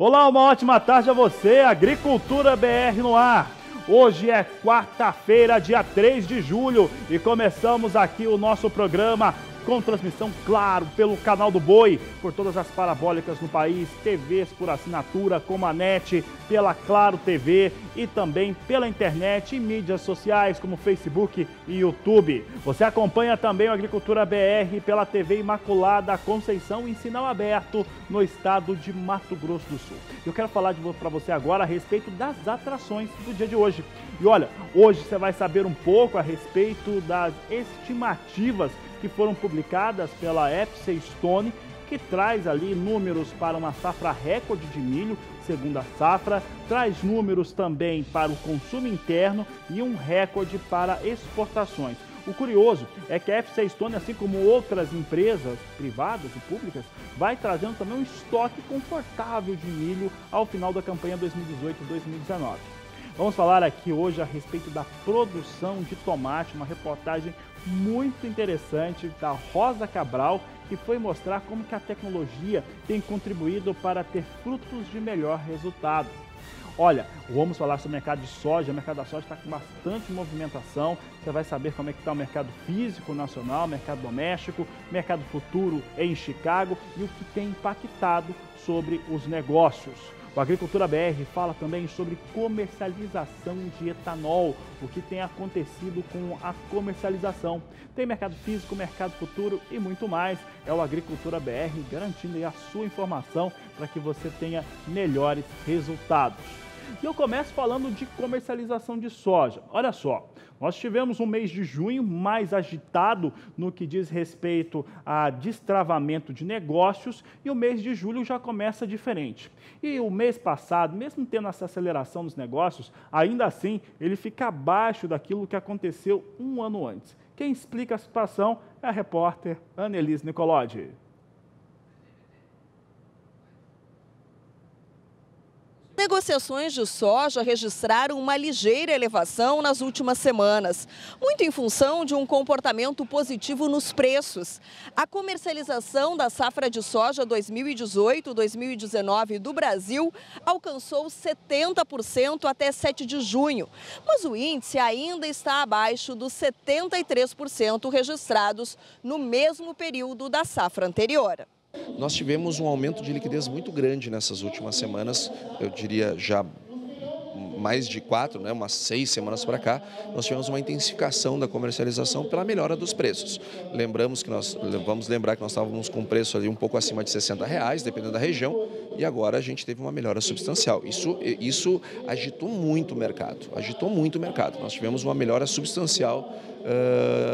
Olá, uma ótima tarde a você, Agricultura BR no ar. Hoje é quarta-feira, dia 3 de julho, e começamos aqui o nosso programa com transmissão, claro, pelo canal do Boi, por todas as parabólicas no país, TVs por assinatura, como a NET, pela Claro TV e também pela internet e mídias sociais como Facebook e YouTube. Você acompanha também o Agricultura BR pela TV Imaculada Conceição em sinal aberto no estado de Mato Grosso do Sul. Eu quero falar para você agora a respeito das atrações do dia de hoje. E olha, hoje você vai saber um pouco a respeito das estimativas que foram publicadas pela FC Stone, que traz ali números para uma safra recorde de milho, segunda safra, traz números também para o consumo interno e um recorde para exportações. O curioso é que a FC Stone, assim como outras empresas privadas e públicas, vai trazendo também um estoque confortável de milho ao final da campanha 2018-2019. Vamos falar aqui hoje a respeito da produção de tomate, uma reportagem muito interessante da Rosa Cabral, que foi mostrar como que a tecnologia tem contribuído para ter frutos de melhor resultado. Olha, vamos falar sobre o mercado de soja. O mercado da soja está com bastante movimentação. Você vai saber como é que está o mercado físico nacional, mercado doméstico, mercado futuro em Chicago e o que tem impactado sobre os negócios. O Agricultura BR fala também sobre comercialização de etanol, o que tem acontecido com a comercialização. Tem mercado físico, mercado futuro e muito mais. É o Agricultura BR garantindo a sua informação para que você tenha melhores resultados. E eu começo falando de comercialização de soja. Olha só, nós tivemos um mês de junho mais agitado no que diz respeito a destravamento de negócios e o mês de julho já começa diferente. E o mês passado, mesmo tendo essa aceleração nos negócios, ainda assim ele fica abaixo daquilo que aconteceu um ano antes. Quem explica a situação é a repórter Annelise Nicolodi. Negociações de soja registraram uma ligeira elevação nas últimas semanas, muito em função de um comportamento positivo nos preços. A comercialização da safra de soja 2018-2019 do Brasil alcançou 70% até 7 de junho, mas o índice ainda está abaixo dos 73% registrados no mesmo período da safra anterior. Nós tivemos um aumento de liquidez muito grande nessas últimas semanas, eu diria já mais de quatro, né, umas seis semanas para cá, nós tivemos uma intensificação da comercialização pela melhora dos preços. Lembramos que nós, vamos lembrar que nós estávamos com preço ali um pouco acima de 60 reais, dependendo da região, e agora a gente teve uma melhora substancial. Isso, isso agitou muito o mercado, agitou muito o mercado. Nós tivemos uma melhora substancial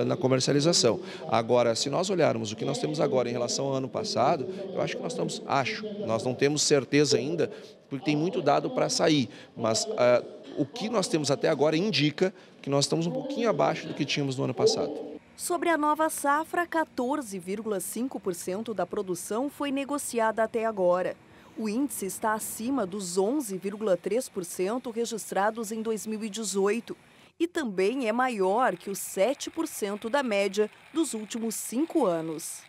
na comercialização. Agora, se nós olharmos o que nós temos agora em relação ao ano passado, eu acho que nós estamos, acho, nós não temos certeza ainda, porque tem muito dado para sair, mas uh, o que nós temos até agora indica que nós estamos um pouquinho abaixo do que tínhamos no ano passado. Sobre a nova safra, 14,5% da produção foi negociada até agora. O índice está acima dos 11,3% registrados em 2018 e também é maior que os 7% da média dos últimos cinco anos.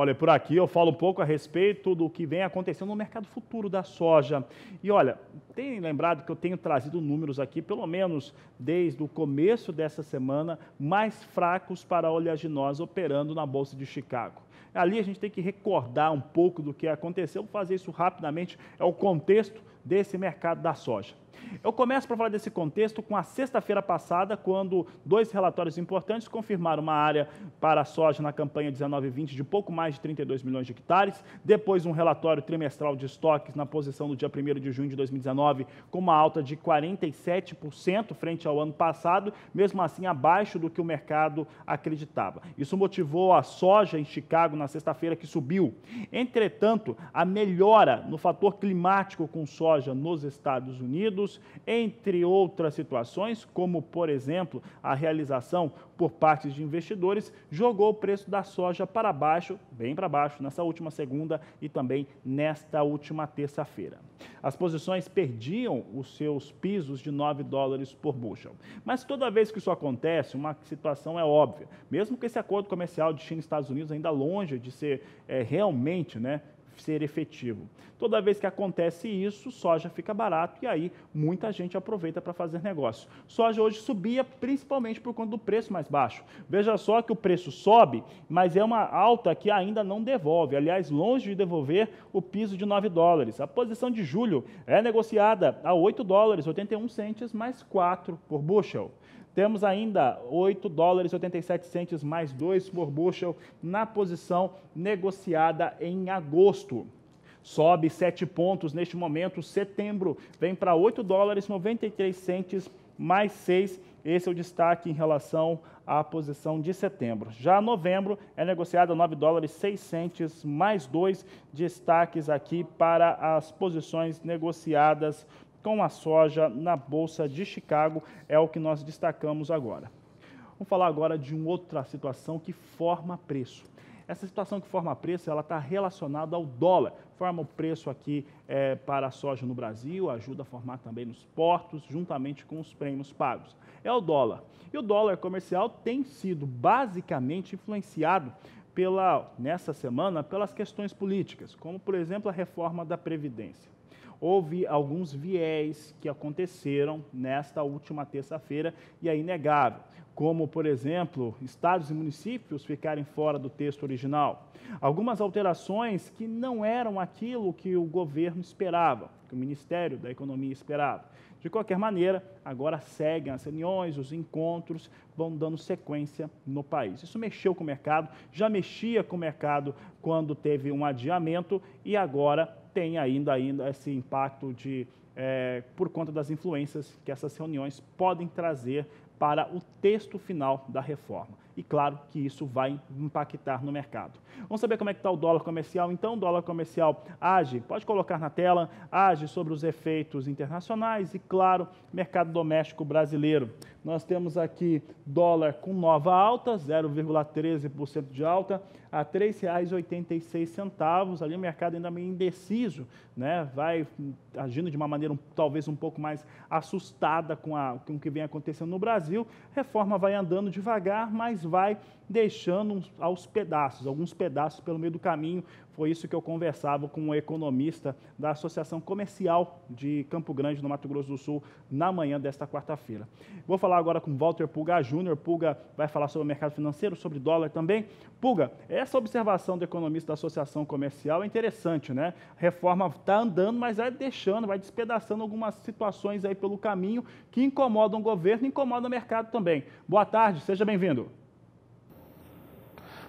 Olha, por aqui eu falo um pouco a respeito do que vem acontecendo no mercado futuro da soja. E olha, tem lembrado que eu tenho trazido números aqui, pelo menos desde o começo dessa semana, mais fracos para a oleaginosa operando na Bolsa de Chicago. Ali a gente tem que recordar um pouco do que aconteceu, vou fazer isso rapidamente, é o contexto desse mercado da soja. Eu começo para falar desse contexto com a sexta-feira passada, quando dois relatórios importantes confirmaram uma área para a soja na campanha 19-20 de pouco mais de 32 milhões de hectares, depois um relatório trimestral de estoques na posição do dia 1 de junho de 2019 com uma alta de 47% frente ao ano passado, mesmo assim abaixo do que o mercado acreditava. Isso motivou a soja em Chicago na sexta-feira que subiu. Entretanto, a melhora no fator climático com soja nos Estados Unidos entre outras situações, como, por exemplo, a realização por parte de investidores, jogou o preço da soja para baixo, bem para baixo, nessa última segunda e também nesta última terça-feira. As posições perdiam os seus pisos de 9 dólares por bushel. Mas toda vez que isso acontece, uma situação é óbvia. Mesmo que esse acordo comercial de China e Estados Unidos ainda longe de ser é, realmente né, ser efetivo. Toda vez que acontece isso, soja fica barato e aí muita gente aproveita para fazer negócio. Soja hoje subia principalmente por conta do preço mais baixo. Veja só que o preço sobe, mas é uma alta que ainda não devolve. Aliás, longe de devolver o piso de 9 dólares. A posição de julho é negociada a 8 dólares 81 centes mais 4 por bushel. Temos ainda 8 dólares 87 centes mais 2 por bushel na posição negociada em agosto. Sobe 7 pontos neste momento. Setembro vem para 8 dólares 93 centes mais 6. Esse é o destaque em relação à posição de setembro. Já novembro é negociado a 9 dólares 6 centes mais 2 destaques aqui para as posições negociadas com a soja na Bolsa de Chicago, é o que nós destacamos agora. Vamos falar agora de uma outra situação que forma preço. Essa situação que forma preço, ela está relacionada ao dólar. Forma o preço aqui é, para a soja no Brasil, ajuda a formar também nos portos, juntamente com os prêmios pagos. É o dólar. E o dólar comercial tem sido basicamente influenciado pela, nessa semana pelas questões políticas, como, por exemplo, a reforma da Previdência houve alguns viés que aconteceram nesta última terça-feira e é inegável, como, por exemplo, estados e municípios ficarem fora do texto original. Algumas alterações que não eram aquilo que o governo esperava, que o Ministério da Economia esperava. De qualquer maneira, agora seguem as reuniões, os encontros, vão dando sequência no país. Isso mexeu com o mercado, já mexia com o mercado quando teve um adiamento e agora tem ainda, ainda esse impacto de, é, por conta das influências que essas reuniões podem trazer para o texto final da reforma. E claro que isso vai impactar no mercado. Vamos saber como é que está o dólar comercial. Então, o dólar comercial age, pode colocar na tela, age sobre os efeitos internacionais e, claro, mercado doméstico brasileiro. Nós temos aqui dólar com nova alta, 0,13% de alta, a R$ 3,86. Ali o mercado ainda meio indeciso, né? vai agindo de uma maneira um, talvez um pouco mais assustada com, a, com o que vem acontecendo no Brasil. Reforma vai andando devagar, mas vai deixando aos pedaços, alguns pedaços pelo meio do caminho. Foi isso que eu conversava com um economista da Associação Comercial de Campo Grande, no Mato Grosso do Sul, na manhã desta quarta-feira. Vou falar agora com Walter Pulga Júnior. Pulga vai falar sobre o mercado financeiro, sobre dólar também. Pulga, essa observação do economista da Associação Comercial é interessante, né? A reforma está andando, mas vai deixando, vai despedaçando algumas situações aí pelo caminho que incomodam o governo e incomodam o mercado também. Boa tarde, seja bem-vindo.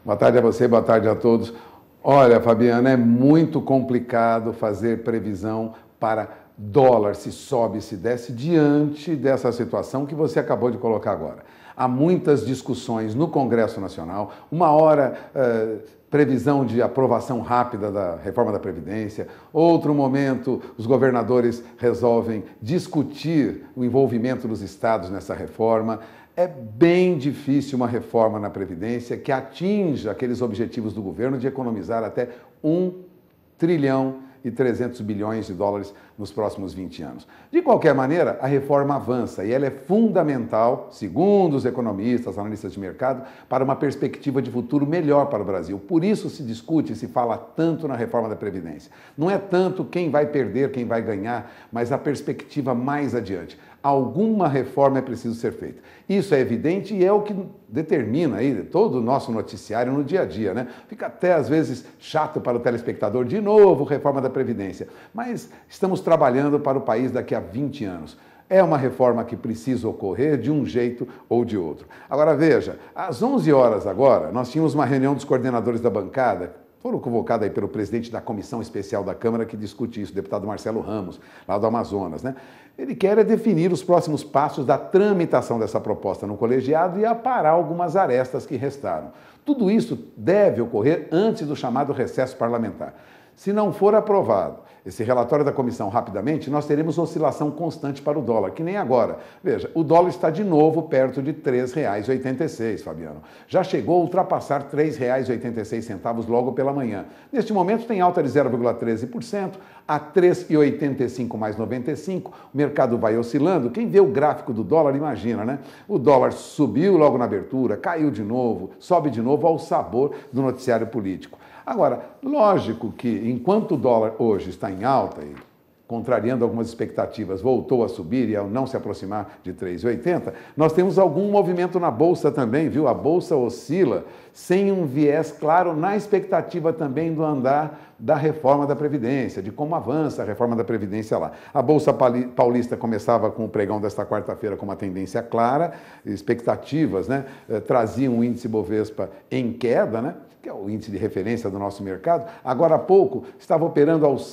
Boa tarde a você, boa tarde a todos. Olha, Fabiana, é muito complicado fazer previsão para dólar se sobe, se desce diante dessa situação que você acabou de colocar agora. Há muitas discussões no Congresso Nacional, uma hora eh, previsão de aprovação rápida da reforma da Previdência, outro momento os governadores resolvem discutir o envolvimento dos estados nessa reforma. É bem difícil uma reforma na Previdência que atinja aqueles objetivos do governo de economizar até um trilhão e 300 bilhões de dólares nos próximos 20 anos. De qualquer maneira, a reforma avança e ela é fundamental, segundo os economistas, analistas de mercado, para uma perspectiva de futuro melhor para o Brasil. Por isso se discute e se fala tanto na reforma da Previdência. Não é tanto quem vai perder, quem vai ganhar, mas a perspectiva mais adiante. Alguma reforma é preciso ser feita. Isso é evidente e é o que determina aí todo o nosso noticiário no dia a dia, né? Fica até às vezes chato para o telespectador, de novo, reforma da Previdência. Mas estamos trabalhando para o país daqui a 20 anos. É uma reforma que precisa ocorrer de um jeito ou de outro. Agora veja, às 11 horas agora, nós tínhamos uma reunião dos coordenadores da bancada, foram convocados aí pelo presidente da Comissão Especial da Câmara que discute isso, o deputado Marcelo Ramos, lá do Amazonas, né? Ele quer é definir os próximos passos da tramitação dessa proposta no colegiado e aparar algumas arestas que restaram. Tudo isso deve ocorrer antes do chamado recesso parlamentar. Se não for aprovado esse relatório da comissão rapidamente, nós teremos oscilação constante para o dólar, que nem agora. Veja, o dólar está de novo perto de R$ 3,86, Fabiano. Já chegou a ultrapassar R$ 3,86 logo pela manhã. Neste momento tem alta de 0,13%, a 3,85 mais 95. O mercado vai oscilando. Quem vê o gráfico do dólar imagina, né? O dólar subiu logo na abertura, caiu de novo, sobe de novo ao sabor do noticiário político. Agora, lógico que enquanto o dólar hoje está em alta e contrariando algumas expectativas, voltou a subir e ao não se aproximar de 3,80, nós temos algum movimento na bolsa também, viu? A bolsa oscila sem um viés claro na expectativa também do andar da reforma da Previdência, de como avança a reforma da Previdência lá. A Bolsa Paulista começava com o pregão desta quarta-feira com uma tendência clara, expectativas, né? Eh, traziam o índice Bovespa em queda, né? que é o índice de referência do nosso mercado, agora há pouco estava operando aos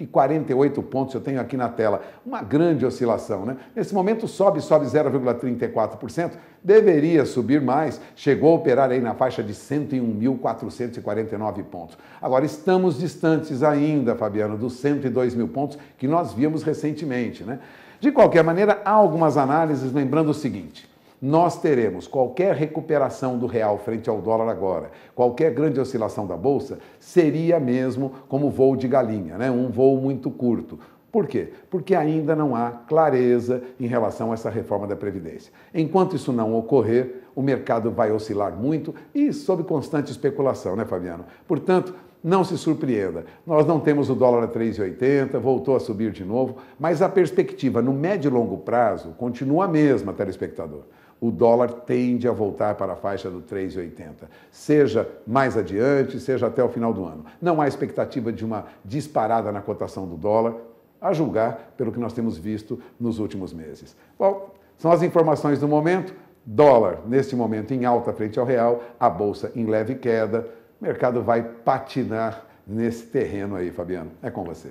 100.948 pontos, eu tenho aqui na tela, uma grande oscilação. Né? Nesse momento sobe, sobe 0,34%, deveria subir mais, chegou a operar aí na faixa de 101.449 pontos. Agora, estamos distantes ainda, Fabiano, dos 102 mil pontos que nós víamos recentemente. Né? De qualquer maneira, há algumas análises lembrando o seguinte, nós teremos qualquer recuperação do real frente ao dólar agora, qualquer grande oscilação da bolsa, seria mesmo como voo de galinha, né? um voo muito curto. Por quê? Porque ainda não há clareza em relação a essa reforma da Previdência. Enquanto isso não ocorrer, o mercado vai oscilar muito e sob constante especulação, né, Fabiano? Portanto, não se surpreenda. Nós não temos o dólar a 3,80, voltou a subir de novo, mas a perspectiva no médio e longo prazo continua a mesma, telespectador o dólar tende a voltar para a faixa do 3,80, seja mais adiante, seja até o final do ano. Não há expectativa de uma disparada na cotação do dólar, a julgar pelo que nós temos visto nos últimos meses. Bom, são as informações do momento. Dólar, neste momento, em alta frente ao real, a bolsa em leve queda. O mercado vai patinar nesse terreno aí, Fabiano. É com você.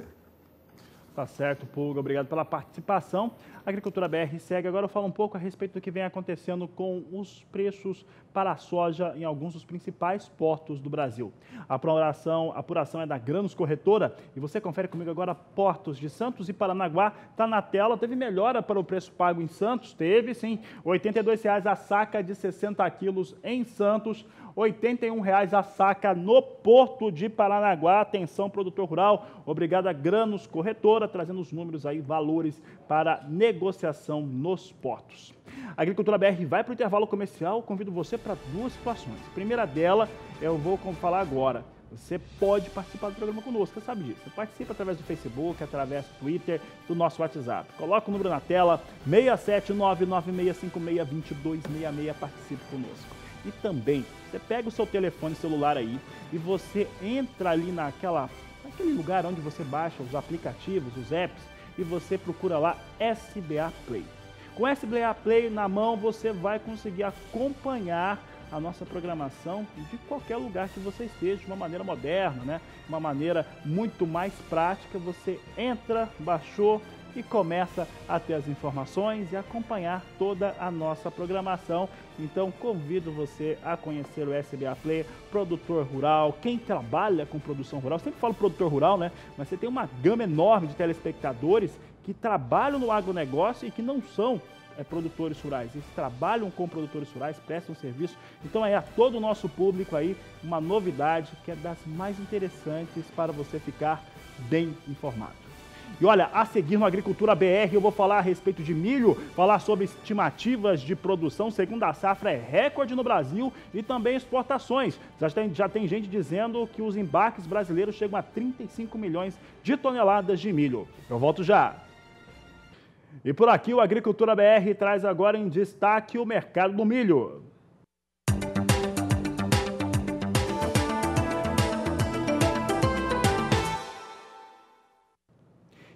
Tá certo, Pulga. Obrigado pela participação. A Agricultura BR segue. Agora eu falo um pouco a respeito do que vem acontecendo com os preços para a soja em alguns dos principais portos do Brasil. A apuração, a apuração é da Granos Corretora e você confere comigo agora portos de Santos e Paranaguá. Está na tela. Teve melhora para o preço pago em Santos? Teve, sim. R$ 82,00 a saca de 60 quilos em Santos. R$ 81,00 a saca no Porto de Paranaguá. Atenção, produtor rural. Obrigado a Granos Corretora, trazendo os números aí, valores para negociação nos portos. A Agricultura BR vai para o intervalo comercial. Convido você para duas situações. A primeira dela, eu vou falar agora. Você pode participar do programa conosco, você sabe disso. Você participa através do Facebook, através do Twitter, do nosso WhatsApp. Coloca o número na tela, 67996562266, participe conosco. E também, você pega o seu telefone celular aí e você entra ali naquela, naquele lugar onde você baixa os aplicativos, os apps, e você procura lá SBA Play. Com SBA Play na mão, você vai conseguir acompanhar a nossa programação de qualquer lugar que você esteja, de uma maneira moderna, né? Uma maneira muito mais prática. Você entra, baixou e começa a ter as informações e acompanhar toda a nossa programação. Então convido você a conhecer o SBA Play, produtor rural, quem trabalha com produção rural. Eu sempre falo produtor rural, né? Mas você tem uma gama enorme de telespectadores que trabalham no agronegócio e que não são é, produtores rurais. Eles trabalham com produtores rurais, prestam serviço. Então é a todo o nosso público aí uma novidade que é das mais interessantes para você ficar bem informado. E olha, a seguir no Agricultura BR eu vou falar a respeito de milho, falar sobre estimativas de produção. Segundo a safra é recorde no Brasil e também exportações. Já tem, já tem gente dizendo que os embarques brasileiros chegam a 35 milhões de toneladas de milho. Eu volto já. E por aqui o Agricultura BR traz agora em destaque o mercado do milho.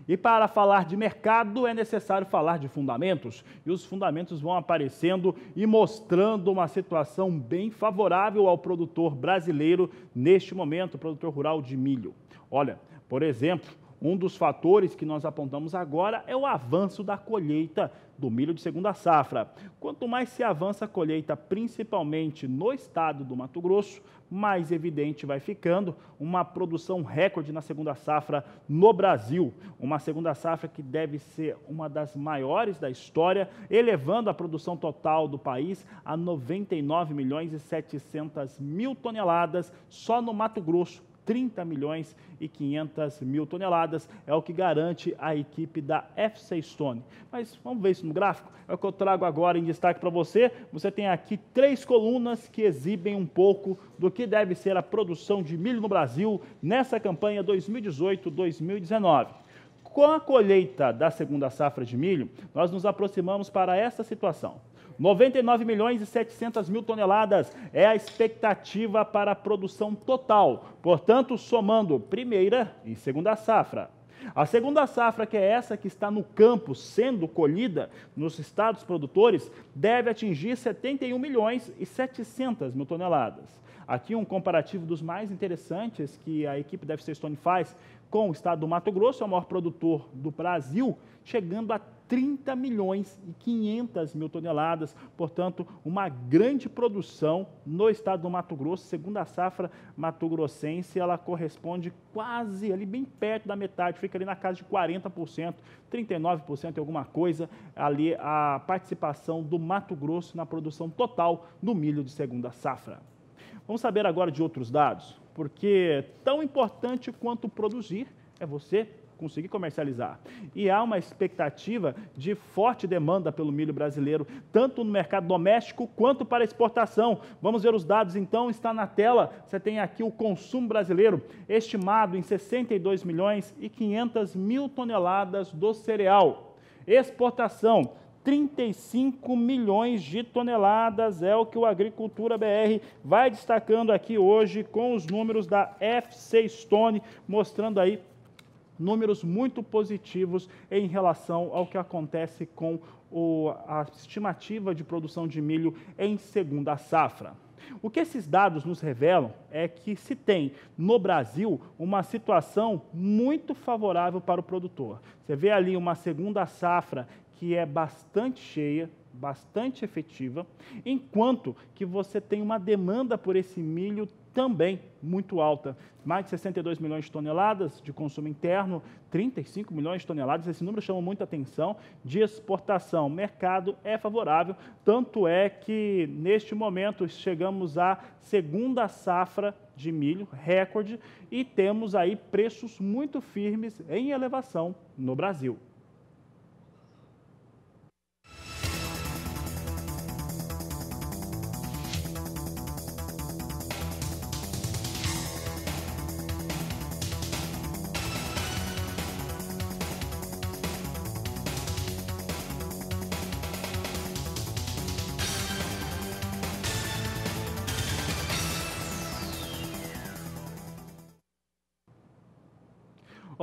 E para falar de mercado é necessário falar de fundamentos. E os fundamentos vão aparecendo e mostrando uma situação bem favorável ao produtor brasileiro neste momento, produtor rural de milho. Olha, por exemplo, um dos fatores que nós apontamos agora é o avanço da colheita do milho de segunda safra. Quanto mais se avança a colheita, principalmente no estado do Mato Grosso, mais evidente vai ficando uma produção recorde na segunda safra no Brasil. Uma segunda safra que deve ser uma das maiores da história, elevando a produção total do país a 99 milhões e 700 mil toneladas só no Mato Grosso 30 milhões e 500 mil toneladas, é o que garante a equipe da FC Stone. Mas vamos ver isso no gráfico? É o que eu trago agora em destaque para você. Você tem aqui três colunas que exibem um pouco do que deve ser a produção de milho no Brasil nessa campanha 2018-2019. Com a colheita da segunda safra de milho, nós nos aproximamos para essa situação. 99 milhões e 700 mil toneladas é a expectativa para a produção total, portanto, somando primeira e segunda safra. A segunda safra, que é essa que está no campo sendo colhida nos estados produtores, deve atingir 71 milhões e 700 mil toneladas. Aqui um comparativo dos mais interessantes que a equipe da FC Stone faz com o estado do Mato Grosso, é o maior produtor do Brasil, chegando a 30 milhões e 500 mil toneladas, portanto, uma grande produção no estado do Mato Grosso. Segundo a safra mato-grossense, ela corresponde quase ali bem perto da metade, fica ali na casa de 40%, 39% e alguma coisa, ali a participação do Mato Grosso na produção total do milho de segunda safra. Vamos saber agora de outros dados, porque tão importante quanto produzir é você conseguir comercializar. E há uma expectativa de forte demanda pelo milho brasileiro, tanto no mercado doméstico quanto para exportação. Vamos ver os dados então, está na tela. Você tem aqui o consumo brasileiro, estimado em 62 milhões e 500 mil toneladas do cereal. Exportação, 35 milhões de toneladas é o que o Agricultura BR vai destacando aqui hoje com os números da FC Stone, mostrando aí números muito positivos em relação ao que acontece com o, a estimativa de produção de milho em segunda safra. O que esses dados nos revelam é que se tem no Brasil uma situação muito favorável para o produtor. Você vê ali uma segunda safra que é bastante cheia, bastante efetiva, enquanto que você tem uma demanda por esse milho também muito alta. Mais de 62 milhões de toneladas de consumo interno, 35 milhões de toneladas, esse número chama muita atenção, de exportação. Mercado é favorável, tanto é que neste momento chegamos à segunda safra de milho, recorde, e temos aí preços muito firmes em elevação no Brasil.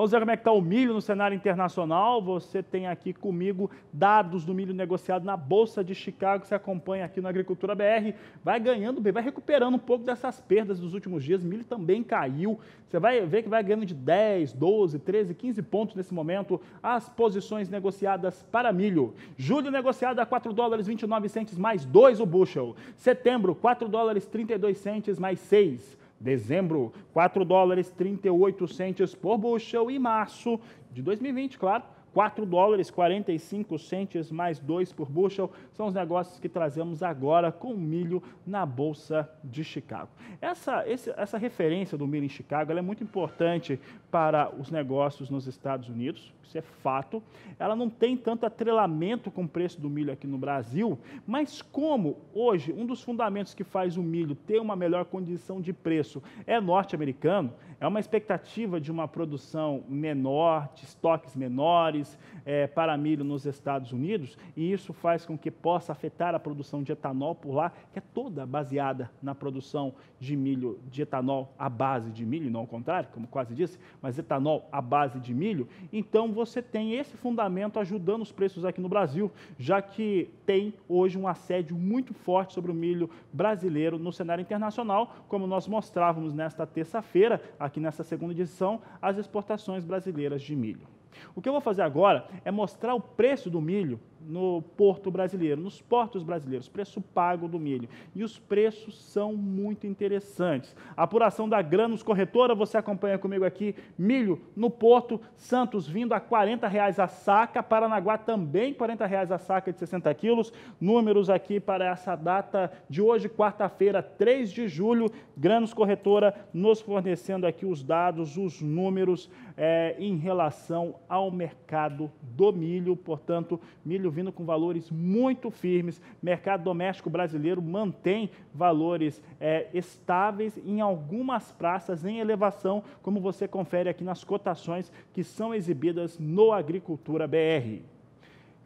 Vamos ver como é que está o milho no cenário internacional. Você tem aqui comigo dados do milho negociado na Bolsa de Chicago. Você acompanha aqui no Agricultura BR. Vai ganhando bem, vai recuperando um pouco dessas perdas dos últimos dias. O milho também caiu. Você vai ver que vai ganhando de 10, 12, 13, 15 pontos nesse momento as posições negociadas para milho. Julho negociado a 4 dólares 29 centes mais 2 o bushel. Setembro, 4 dólares 32 centes mais 6. Dezembro, 4 dólares 38 centes por bushel. E março de 2020, claro, 4 dólares 45 centes mais 2 por bushel são os negócios que trazemos agora com milho na Bolsa de Chicago. Essa, esse, essa referência do milho em Chicago é muito importante para os negócios nos Estados Unidos, isso é fato. Ela não tem tanto atrelamento com o preço do milho aqui no Brasil, mas como hoje um dos fundamentos que faz o milho ter uma melhor condição de preço é norte-americano, É uma expectativa de uma produção menor, de estoques menores é, para milho nos Estados Unidos, e isso faz com que possa afetar a produção de etanol por lá, que é toda baseada na produção de milho, de etanol à base de milho, não ao contrário, como quase disse, mas etanol à base de milho. Então você tem esse fundamento ajudando os preços aqui no Brasil, já que tem hoje um assédio muito forte sobre o milho brasileiro no cenário internacional, como nós mostrávamos nesta terça-feira, aqui nessa segunda edição, as exportações brasileiras de milho. O que eu vou fazer agora é mostrar o preço do milho no porto brasileiro, nos portos brasileiros, preço pago do milho. E os preços são muito interessantes. A apuração da Granos Corretora, você acompanha comigo aqui, milho no porto, Santos vindo a R$ reais a saca, Paranaguá também R$ reais a saca de 60 quilos. Números aqui para essa data de hoje, quarta-feira, 3 de julho, Granos Corretora nos fornecendo aqui os dados, os números é, em relação ao mercado do milho, portanto, milho vindo com valores muito firmes. Mercado doméstico brasileiro mantém valores é, estáveis em algumas praças em elevação, como você confere aqui nas cotações que são exibidas no Agricultura BR.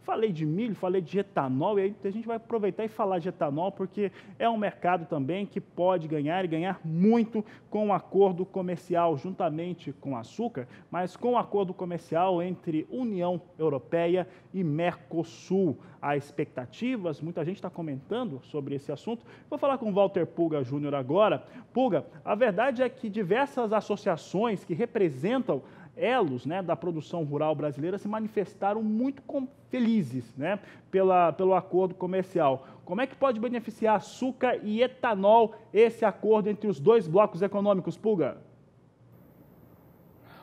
Falei de milho, falei de etanol, e aí a gente vai aproveitar e falar de etanol, porque é um mercado também que pode ganhar e ganhar muito com o um acordo comercial, juntamente com açúcar, mas com o um acordo comercial entre União Europeia e Mercosul. Há expectativas, muita gente está comentando sobre esse assunto. Vou falar com Walter Puga Júnior agora. Puga, a verdade é que diversas associações que representam elos né, da produção rural brasileira se manifestaram muito felizes né, pela, pelo acordo comercial. Como é que pode beneficiar açúcar e etanol esse acordo entre os dois blocos econômicos, Pulga?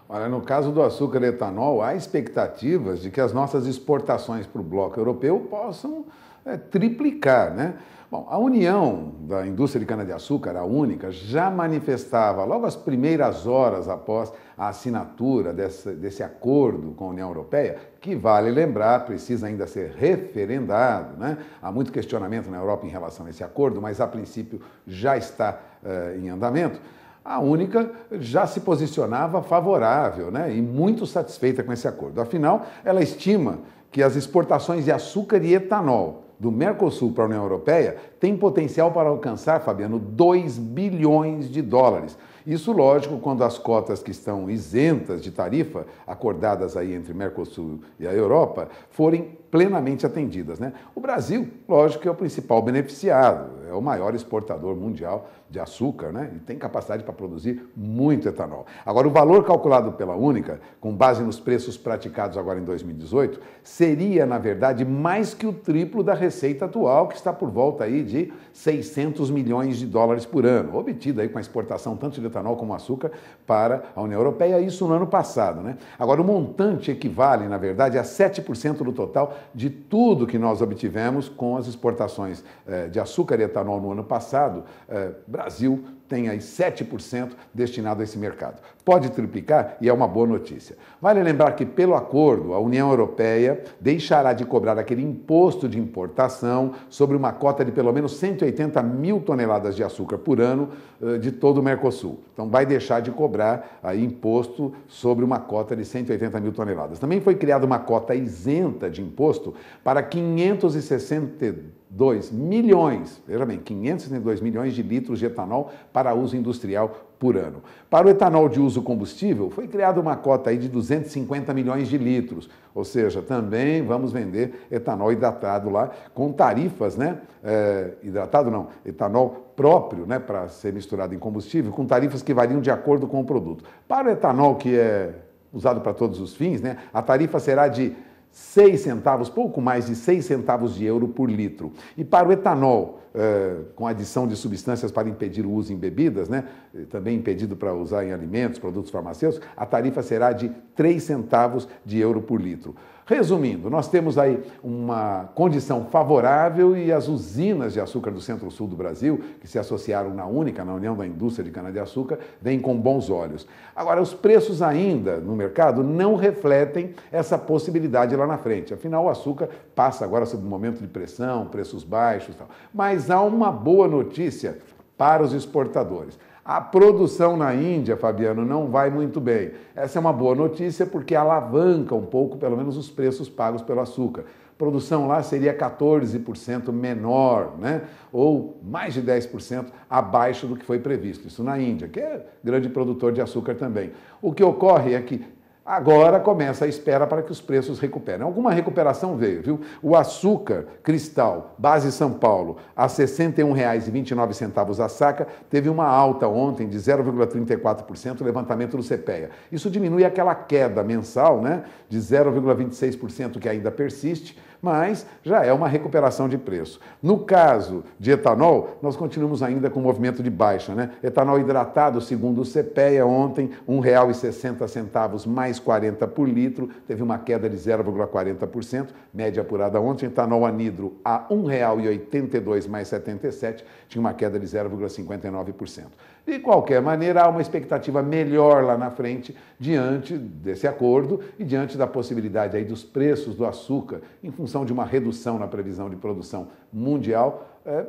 Olha, no caso do açúcar e etanol, há expectativas de que as nossas exportações para o bloco europeu possam é, triplicar, né? Bom, a União da Indústria de Cana-de-Açúcar, a única, já manifestava, logo as primeiras horas após a assinatura desse, desse acordo com a União Europeia, que vale lembrar, precisa ainda ser referendado. Né? Há muito questionamento na Europa em relação a esse acordo, mas a princípio já está uh, em andamento. A única já se posicionava favorável né? e muito satisfeita com esse acordo. Afinal, ela estima que as exportações de açúcar e etanol do Mercosul para a União Europeia tem potencial para alcançar, Fabiano, 2 bilhões de dólares. Isso, lógico, quando as cotas que estão isentas de tarifa, acordadas aí entre Mercosul e a Europa, forem plenamente atendidas. Né? O Brasil, lógico, é o principal beneficiado, é o maior exportador mundial de açúcar né? e tem capacidade para produzir muito etanol. Agora, o valor calculado pela Única, com base nos preços praticados agora em 2018, seria, na verdade, mais que o triplo da receita atual, que está por volta aí de 600 milhões de dólares por ano, obtida aí com a exportação tanto de etanol como açúcar para a União Europeia, isso no ano passado. Né? Agora, o montante equivale, na verdade, a 7% do total de tudo que nós obtivemos com as exportações eh, de açúcar e etanol no ano passado. Eh, Brasil tem aí 7% destinado a esse mercado. Pode triplicar e é uma boa notícia. Vale lembrar que, pelo acordo, a União Europeia deixará de cobrar aquele imposto de importação sobre uma cota de pelo menos 180 mil toneladas de açúcar por ano eh, de todo o Mercosul. Então, vai deixar de cobrar aí imposto sobre uma cota de 180 mil toneladas. Também foi criada uma cota isenta de imposto para 562 2 milhões, veja bem, 562 milhões de litros de etanol para uso industrial por ano. Para o etanol de uso combustível, foi criada uma cota aí de 250 milhões de litros, ou seja, também vamos vender etanol hidratado lá com tarifas, né? É, hidratado não, etanol próprio, né, para ser misturado em combustível, com tarifas que variam de acordo com o produto. Para o etanol que é usado para todos os fins, né, a tarifa será de 6 centavos, pouco mais de 6 centavos de euro por litro. E para o etanol, eh, com adição de substâncias para impedir o uso em bebidas, né, também impedido para usar em alimentos, produtos farmacêuticos, a tarifa será de 3 centavos de euro por litro. Resumindo, nós temos aí uma condição favorável e as usinas de açúcar do centro-sul do Brasil, que se associaram na única, na União da Indústria de Cana-de-Açúcar, vêm com bons olhos. Agora, os preços ainda no mercado não refletem essa possibilidade lá na frente. Afinal, o açúcar passa agora sob um momento de pressão, preços baixos. Tal. Mas há uma boa notícia para os exportadores. A produção na Índia, Fabiano, não vai muito bem. Essa é uma boa notícia porque alavanca um pouco, pelo menos, os preços pagos pelo açúcar. A produção lá seria 14% menor, né? ou mais de 10% abaixo do que foi previsto. Isso na Índia, que é grande produtor de açúcar também. O que ocorre é que Agora começa a espera para que os preços recuperem. Alguma recuperação veio, viu? O açúcar cristal, base São Paulo, a R$ 61,29 a saca, teve uma alta ontem de 0,34%, levantamento do CPEA. Isso diminui aquela queda mensal, né, de 0,26% que ainda persiste, mas já é uma recuperação de preço. No caso de etanol, nós continuamos ainda com o movimento de baixa. Né? Etanol hidratado, segundo o CPEA, ontem, R$ 1,60 mais 40 por litro, teve uma queda de 0,40%, média apurada ontem. Etanol anidro a R$ 1,82 mais 77, tinha uma queda de 0,59%. De qualquer maneira, há uma expectativa melhor lá na frente diante desse acordo e diante da possibilidade aí dos preços do açúcar, em função de uma redução na previsão de produção mundial, é,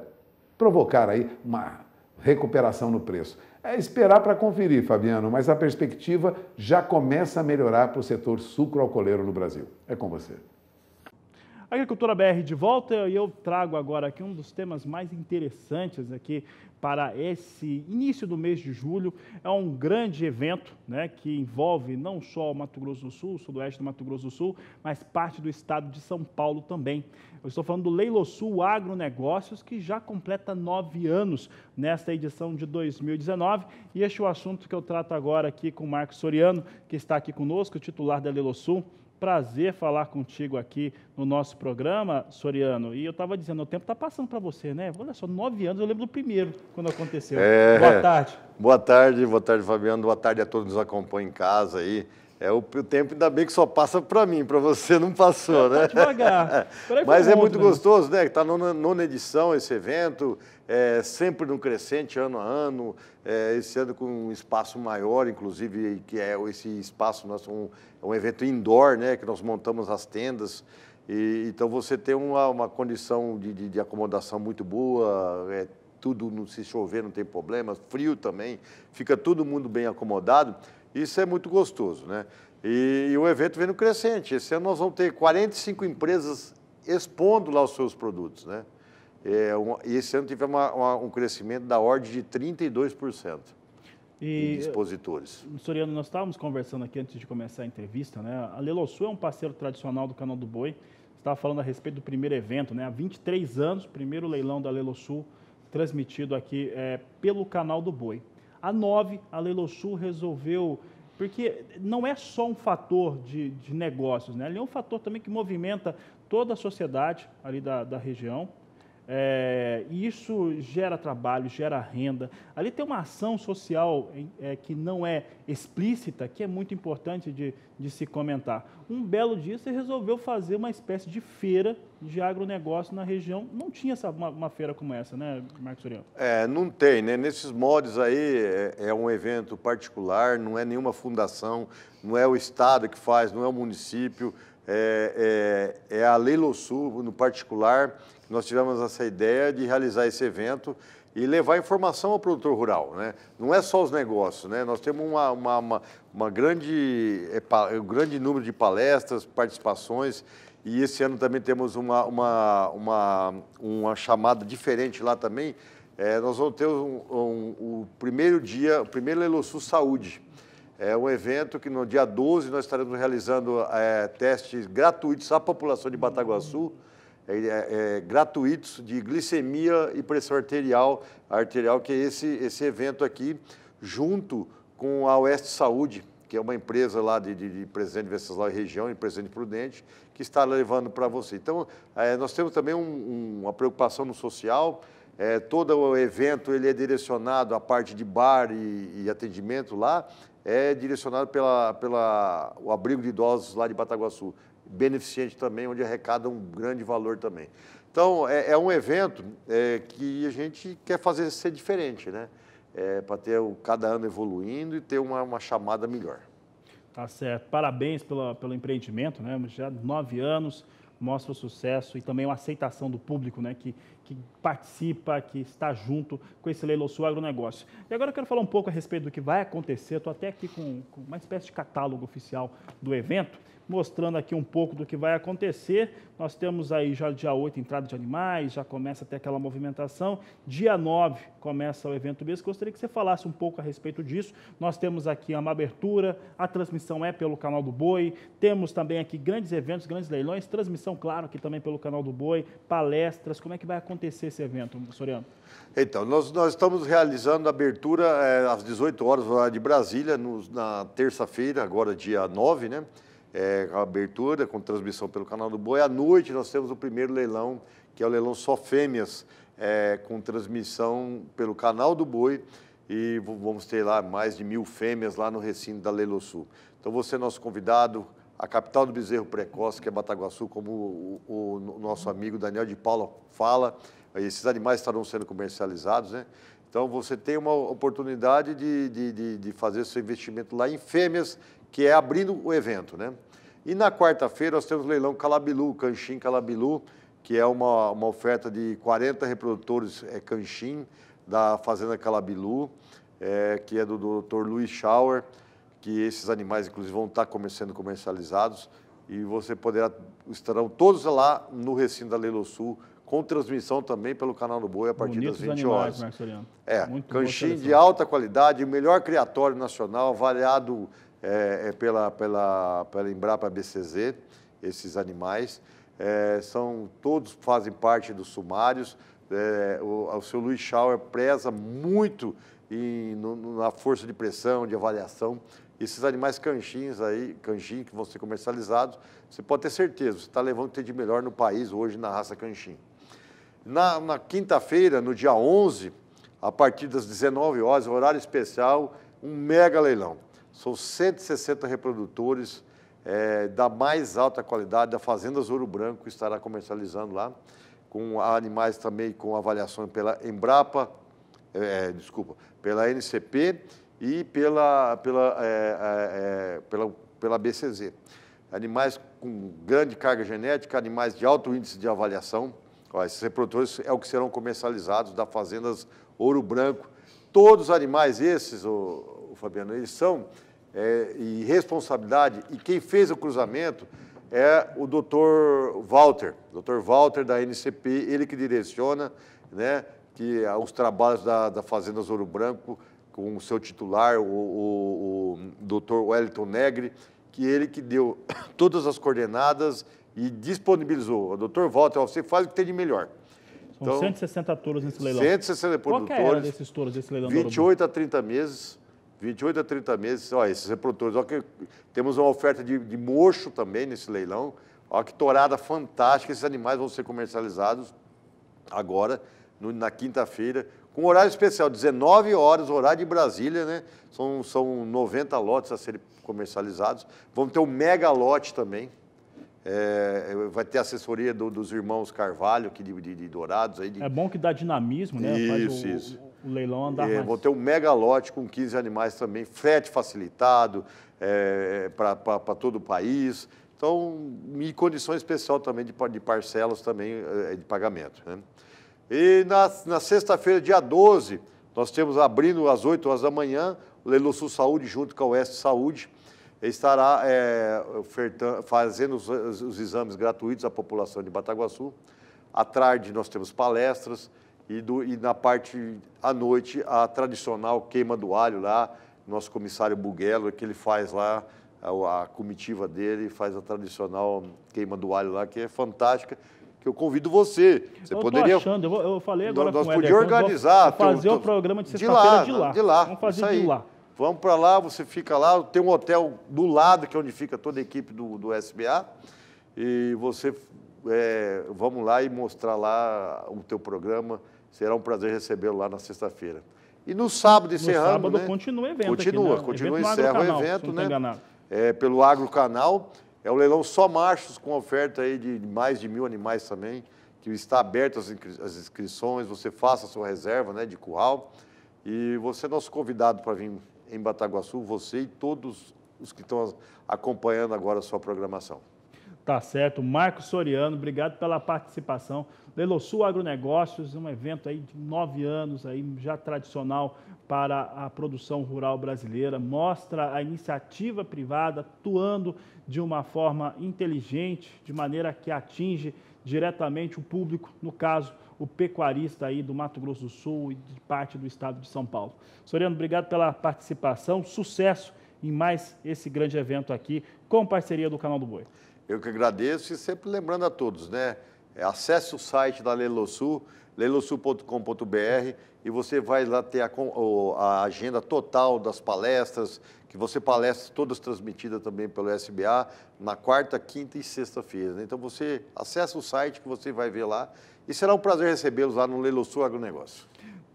provocar aí uma recuperação no preço. É esperar para conferir, Fabiano, mas a perspectiva já começa a melhorar para o setor sucroalcooleiro no Brasil. É com você. Agricultura BR de volta e eu trago agora aqui um dos temas mais interessantes aqui para esse início do mês de julho. É um grande evento né, que envolve não só o Mato Grosso do Sul, o sudoeste do Mato Grosso do Sul, mas parte do estado de São Paulo também. Eu estou falando do Leilo Sul Agronegócios, que já completa nove anos nesta edição de 2019. E este é o assunto que eu trato agora aqui com o Marcos Soriano, que está aqui conosco, titular da Leilo Sul. Prazer falar contigo aqui no nosso programa, Soriano. E eu estava dizendo, o tempo está passando para você, né? Olha só, nove anos, eu lembro do primeiro, quando aconteceu. É, boa tarde. Boa tarde, boa tarde, Fabiano. Boa tarde a todos que nos acompanham em casa aí. É o, o tempo ainda bem que só passa para mim, para você não passou, é, né? Tá devagar. Mas é muito gostoso, né? Está nona, nona edição esse evento, é, sempre no crescente, ano a ano. É, esse ano com um espaço maior, inclusive, que é esse espaço, nós um, um evento indoor, né? Que nós montamos as tendas. E, então você tem uma, uma condição de, de, de acomodação muito boa, é, tudo, não se chover não tem problema, frio também, fica todo mundo bem acomodado. Isso é muito gostoso, né? E, e, o evento vem no crescente. Esse ano nós vamos ter 45 empresas expondo lá os seus produtos, né? É, um, e esse ano tivemos uma, uma, um crescimento da ordem de 32% e, de expositores. Soriano, nós estávamos conversando aqui antes de começar a entrevista, né? A Lelosul é um parceiro tradicional do Canal do Boi. Estava falando a respeito do primeiro evento, né? Há 23 anos, primeiro leilão da Lelosul transmitido aqui é, pelo Canal do Boi. A 9, a Leilosul resolveu, porque não é só um fator de, de negócios, né? ele é um fator também que movimenta toda a sociedade ali da, da região. É, isso gera trabalho, gera renda. Ali tem uma ação social é, que não é explícita, que é muito importante de, de se comentar. Um belo dia você resolveu fazer uma espécie de feira de agronegócio na região. Não tinha essa, uma, uma feira como essa, né, Marcos Orião? É, não tem, né? Nesses modos aí é, é, um evento particular, não é nenhuma fundação, não é o Estado que faz, não é o município, é, é, é a Leilosul, no particular, nós tivemos essa ideia de realizar esse evento e levar informação ao produtor rural. Né? Não é só os negócios, né? nós temos uma, uma, uma, uma grande, é, um grande número de palestras, participações, e esse ano também temos uma, uma, uma, uma chamada diferente lá também. É, nós vamos ter um, um, o primeiro dia, o primeiro Lelosul Saúde. É um evento que no dia 12 nós estaremos realizando é, testes gratuitos à população de Bataguaçu. É, é, é, gratuitos de glicemia e pressão arterial, arterial, que é esse, esse evento aqui, junto com a Oeste Saúde, que é uma empresa lá de, de, de Presidente Venceslau e região, e Presidente Prudente, que está levando para você. Então, é, nós temos também um, um, uma preocupação no social, é, todo o evento ele é direcionado à parte de bar e, e atendimento lá, é direcionado pela, pela o abrigo de idosos lá de Bataguaçu beneficente também, onde arrecada um grande valor também. Então, é, é um evento é, que a gente quer fazer ser diferente, né? É, para ter o, cada ano evoluindo e ter uma, uma chamada melhor. Tá certo. Parabéns pela, pelo empreendimento, né? Já nove anos, mostra o sucesso e também a aceitação do público, né, que, que participa, que está junto com esse Leilão Sul Agronegócio. E agora eu quero falar um pouco a respeito do que vai acontecer. Estou até aqui com, com uma espécie de catálogo oficial do evento mostrando aqui um pouco do que vai acontecer. Nós temos aí já dia 8 entrada de animais, já começa a ter aquela movimentação. Dia 9 começa o evento mesmo. Gostaria que você falasse um pouco a respeito disso. Nós temos aqui uma abertura, a transmissão é pelo canal do Boi. Temos também aqui grandes eventos, grandes leilões, transmissão, claro, aqui também pelo canal do Boi, palestras. Como é que vai acontecer esse evento, Soriano? Então, nós, nós estamos realizando a abertura é, às 18 horas de Brasília, na terça-feira, agora dia 9, né? É, a abertura com transmissão pelo canal do Boi. À noite nós temos o primeiro leilão, que é o leilão só fêmeas, é, com transmissão pelo canal do Boi e vamos ter lá mais de mil fêmeas lá no recinto da Leilo Sul. Então você é nosso convidado, a capital do bezerro precoce, que é Bataguaçu, como o, o, o nosso amigo Daniel de Paula fala, esses animais estarão sendo comercializados, né? Então você tem uma oportunidade de, de, de, de fazer seu investimento lá em fêmeas, que é abrindo o evento, né? E na quarta-feira nós temos o leilão Calabilu, Canchim Calabilu, que é uma, uma oferta de 40 reprodutores é, Canchim da Fazenda Calabilu, é, que é do Dr. Luiz Schauer, que esses animais, inclusive, vão estar sendo comercializados e você poderá, estarão todos lá no recinto da Leilo Sul, com transmissão também pelo canal do Boi a partir Bonitos das 20 animais, horas. É, Muito canchim de alta qualidade, o melhor criatório nacional, avaliado é, é pela, pela, pela Embrapa BCZ, esses animais. É, são, todos fazem parte dos sumários. É, o, o seu Luiz Schauer preza muito em, no, na força de pressão, de avaliação. Esses animais canchins aí, canchim, que vão ser comercializados, você pode ter certeza, você está levando o que tem de melhor no país hoje na raça canchim. Na, na quinta-feira, no dia 11, a partir das 19 horas, horário especial, um mega leilão. São 160 reprodutores é, da mais alta qualidade da Fazenda Ouro Branco, que estará comercializando lá, com animais também com avaliação pela Embrapa, é, desculpa, pela NCP e pela, pela, é, é, é pela, pela BCZ. Animais com grande carga genética, animais de alto índice de avaliação. Ó, esses reprodutores é o que serão comercializados da Fazendas Ouro Branco. Todos os animais esses, o, o Fabiano, eles são é, e responsabilidade, e quem fez o cruzamento é o doutor Walter, doutor Walter da NCP, ele que direciona né, que, é os trabalhos da, da Fazenda Ouro Branco, com o seu titular, o, o, o doutor Wellington Negri, que ele que deu todas as coordenadas e disponibilizou. O doutor Walter, você faz o que tem de melhor. São então, 160 touros nesse leilão. 160 produtores. Qual que é a era desses touros, desse leilão 28 a 30 meses. 28 a 30 meses, olha, esses reprodutores, olha que temos uma oferta de, de mocho também nesse leilão, olha que torada fantástica, esses animais vão ser comercializados agora, no, na quinta-feira, com horário especial, 19 horas, horário de Brasília, né? São, são 90 lotes a serem comercializados. Vamos ter um mega lote também. É, vai ter assessoria do, dos irmãos Carvalho, aqui de, de, de Dourados. Aí de... É bom que dá dinamismo, né? Isso, o, isso o leilão andar é. Vou ter um mega lote com 15 animais também, frete facilitado é, para todo o país. Então, e condição especial também de, de parcelas também é, de pagamento. Né? E na, na sexta-feira, dia 12, nós temos abrindo às 8 horas da manhã, o Leilão Sul Saúde, junto com a Oeste Saúde, estará é, fazendo os, os, exames gratuitos à população de Bataguaçu. À tarde, nós temos palestras, e, do, e na parte à noite, a tradicional queima do alho lá, nosso comissário Buguelo, que ele faz lá, a, a comitiva dele faz a tradicional queima do alho lá, que é fantástica que eu convido você. Você eu poderia. Achando, eu, vou, eu falei agora nós, podíamos organizar. fazer o programa de sexta-feira de, de, lá. De lá. Vamos fazer de lá. Vamos para lá, você fica lá, tem um hotel do lado, que é onde fica toda a equipe do, do SBA, e você, é, vamos lá e mostrar lá o teu programa, Será um prazer recebê-lo lá na sexta-feira. E no sábado, encerrando. No sábado né? continua o evento. Continua, aqui, né? continua, evento encerra o evento, né? É, pelo Agro Canal. É o leilão só machos, com oferta aí de mais de mil animais também, que está aberto as, as inscrições, você faça a sua reserva né, de curral. E você é nosso convidado para vir em Bataguaçu, você e todos os que estão acompanhando agora a sua programação. Tá certo. Marcos Soriano, obrigado pela participação. Lelosul Agronegócios, um evento aí de nove anos, aí já tradicional para a produção rural brasileira, mostra a iniciativa privada atuando de uma forma inteligente, de maneira que atinge diretamente o público, no caso, o pecuarista aí do Mato Grosso do Sul e de parte do estado de São Paulo. Soriano, obrigado pela participação, sucesso em mais esse grande evento aqui, com parceria do Canal do Boi. Eu que agradeço e sempre lembrando a todos, né? É, acesse o site da Lelosul, lelosul.com.br e você vai lá ter a, a, agenda total das palestras, que você palestra todas transmitidas também pelo SBA, na quarta, quinta e sexta-feira. Né? Então você acessa o site que você vai ver lá e será um prazer recebê-los lá no Lelosul Agronegócio.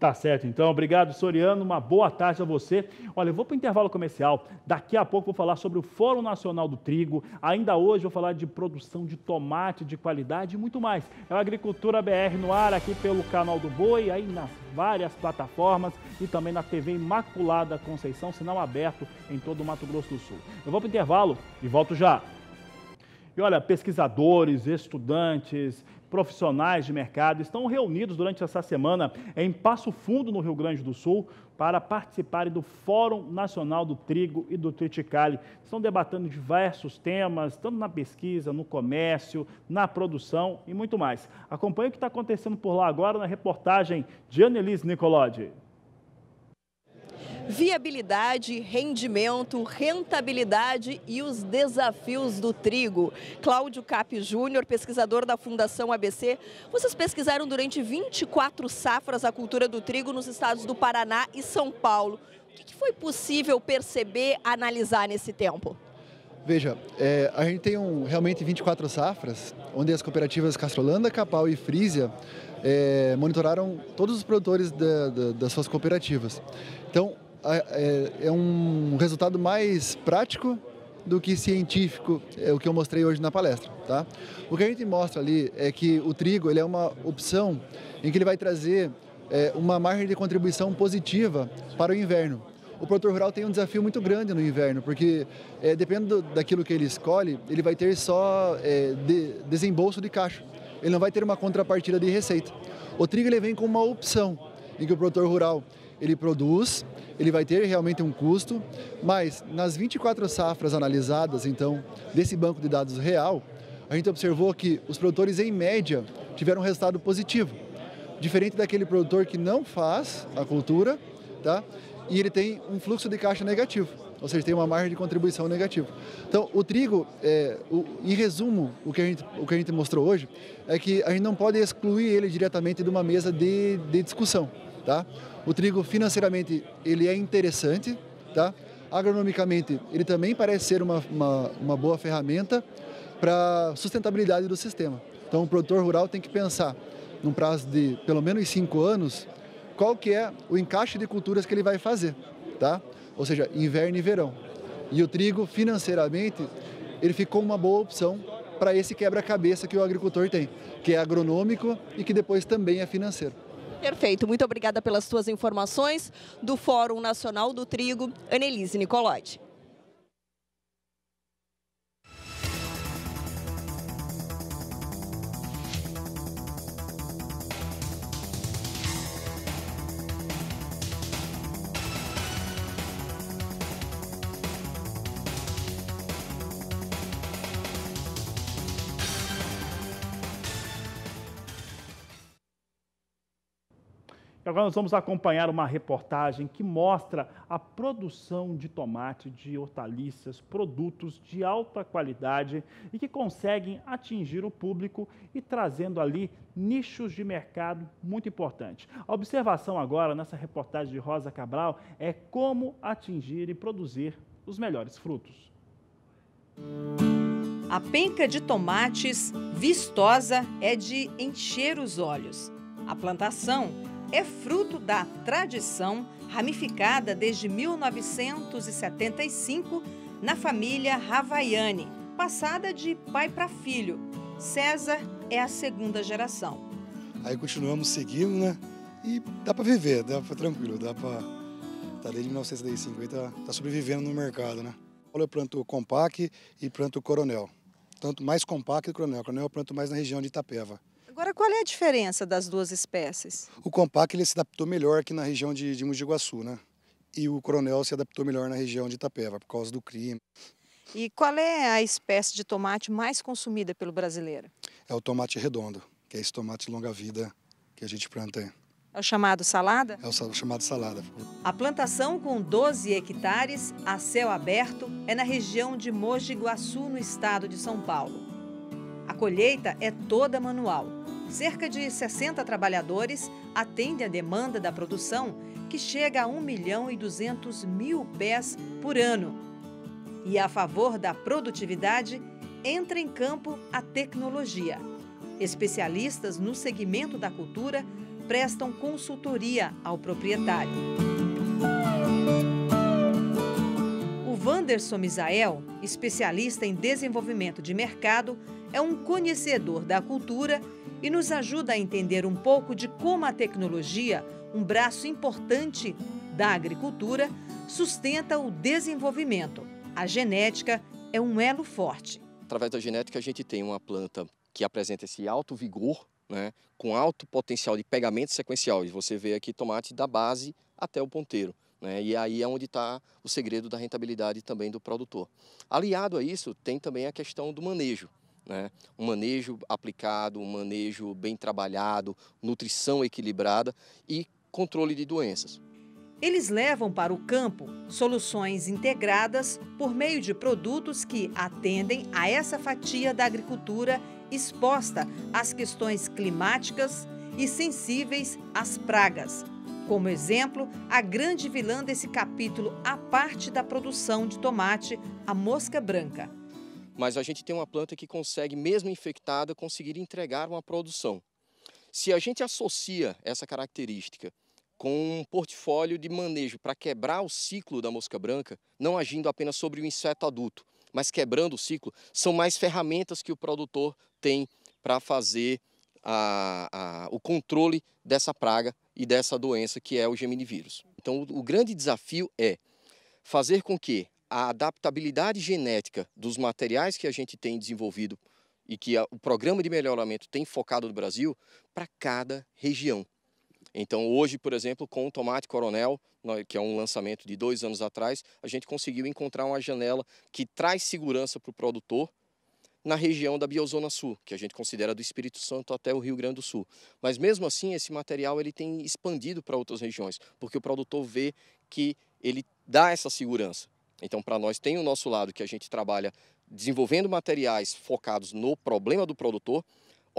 Tá certo, então. Obrigado, Soriano. Uma boa tarde a você. Olha, eu vou para o intervalo comercial. Daqui a pouco vou falar sobre o Fórum Nacional do Trigo. Ainda hoje vou falar de produção de tomate de qualidade e muito mais. É o Agricultura BR no ar aqui pelo canal do Boi, aí nas várias plataformas e também na TV Imaculada Conceição, sinal aberto em todo o Mato Grosso do Sul. Eu vou para o intervalo e volto já. E olha, pesquisadores, estudantes, profissionais de mercado estão reunidos durante essa semana em Passo Fundo, no Rio Grande do Sul, para participarem do Fórum Nacional do Trigo e do Triticale. Estão debatendo diversos temas, tanto na pesquisa, no comércio, na produção e muito mais. Acompanhe o que está acontecendo por lá agora na reportagem de Annelise Nicolodi viabilidade, rendimento, rentabilidade e os desafios do trigo. Cláudio Cap Júnior, pesquisador da Fundação ABC, vocês pesquisaram durante 24 safras a cultura do trigo nos estados do Paraná e São Paulo. O que foi possível perceber, analisar nesse tempo? Veja, é, a gente tem um, realmente 24 safras, onde as cooperativas Castrolanda, Capal e Frisia é, monitoraram todos os produtores da, da, das suas cooperativas. Então, é, é um resultado mais prático do que científico, é o que eu mostrei hoje na palestra, tá? O que a gente mostra ali é que o trigo ele é uma opção em que ele vai trazer é, uma margem de contribuição positiva para o inverno. O produtor rural tem um desafio muito grande no inverno, porque é, dependendo daquilo que ele escolhe, ele vai ter só é, de, desembolso de caixa. Ele não vai ter uma contrapartida de receita. O trigo ele vem com uma opção em que o produtor rural ele produz, ele vai ter realmente um custo, mas nas 24 safras analisadas, então, desse banco de dados real, a gente observou que os produtores, em média, tiveram um resultado positivo, diferente daquele produtor que não faz a cultura, tá? E ele tem um fluxo de caixa negativo, ou seja, tem uma margem de contribuição negativa. Então, o trigo, é, o, em resumo, o que, a gente, o que a gente mostrou hoje é que a gente não pode excluir ele diretamente de uma mesa de, de discussão. Tá? O trigo financeiramente ele é interessante, tá? agronomicamente ele também parece ser uma, uma, uma boa ferramenta para sustentabilidade do sistema. Então o produtor rural tem que pensar num prazo de pelo menos cinco anos qual que é o encaixe de culturas que ele vai fazer, tá? Ou seja, inverno e verão. E o trigo financeiramente ele ficou uma boa opção para esse quebra-cabeça que o agricultor tem, que é agronômico e que depois também é financeiro. Perfeito, muito obrigada pelas suas informações do Fórum Nacional do Trigo, Annelise Nicolotti. Agora nós vamos acompanhar uma reportagem que mostra a produção de tomate, de hortaliças, produtos de alta qualidade e que conseguem atingir o público e trazendo ali nichos de mercado muito importantes. A observação agora nessa reportagem de Rosa Cabral é como atingir e produzir os melhores frutos. A penca de tomates vistosa é de encher os olhos. A plantação é fruto da tradição ramificada desde 1975 na família Ravaiani, passada de pai para filho. César é a segunda geração. Aí continuamos seguindo, né? E dá para viver, dá para tranquilo, dá para tá desde 1975 tá, tá sobrevivendo no mercado, né? Eu planto Compact e planto Coronel. tanto mais compacto que coronel. Coronel eu planto mais na região de Itapeva. Agora, qual é a diferença das duas espécies? O compacto ele se adaptou melhor aqui na região de, de Mogi de Guaçu, né? E o coronel se adaptou melhor na região de Itapeva, por causa do crime. E qual é a espécie de tomate mais consumida pelo brasileiro? É o tomate redondo, que é esse tomate longa-vida que a gente planta. É o chamado salada? É o chamado salada. A plantação com 12 hectares a céu aberto é na região de Mogi Guaçu, no estado de São Paulo. A colheita é toda manual. Cerca de 60 trabalhadores atendem a demanda da produção, que chega a 1 milhão e 200 mil pés por ano. E a favor da produtividade, entra em campo a tecnologia. Especialistas no segmento da cultura prestam consultoria ao proprietário. O Wanderson Misael, especialista em desenvolvimento de mercado, é um conhecedor da cultura e nos ajuda a entender um pouco de como a tecnologia, um braço importante da agricultura, sustenta o desenvolvimento. A genética é um elo forte. Através da genética, a gente tem uma planta que apresenta esse alto vigor, né, com alto potencial de pegamento sequencial. E você vê aqui tomate da base até o ponteiro. Né, e aí é onde está o segredo da rentabilidade também do produtor. Aliado a isso, tem também a questão do manejo. Né? Um manejo aplicado, um manejo bem trabalhado, nutrição equilibrada e controle de doenças. Eles levam para o campo soluções integradas por meio de produtos que atendem a essa fatia da agricultura exposta às questões climáticas e sensíveis às pragas. Como exemplo, a grande vilã desse capítulo, a parte da produção de tomate, a mosca branca mas a gente tem uma planta que consegue, mesmo infectada, conseguir entregar uma produção. Se a gente associa essa característica com um portfólio de manejo para quebrar o ciclo da mosca branca, não agindo apenas sobre o inseto adulto, mas quebrando o ciclo, são mais ferramentas que o produtor tem para fazer a, a, o controle dessa praga e dessa doença que é o geminivírus. Então, o, o grande desafio é fazer com que a adaptabilidade genética dos materiais que a gente tem desenvolvido e que a, o programa de melhoramento tem focado no Brasil para cada região. Então, hoje, por exemplo, com o tomate coronel, que é um lançamento de dois anos atrás, a gente conseguiu encontrar uma janela que traz segurança para o produtor na região da Biozona Sul, que a gente considera do Espírito Santo até o Rio Grande do Sul. Mas mesmo assim, esse material ele tem expandido para outras regiões, porque o produtor vê que ele dá essa segurança. Então, para nós, tem o nosso lado que a gente trabalha desenvolvendo materiais focados no problema do produtor,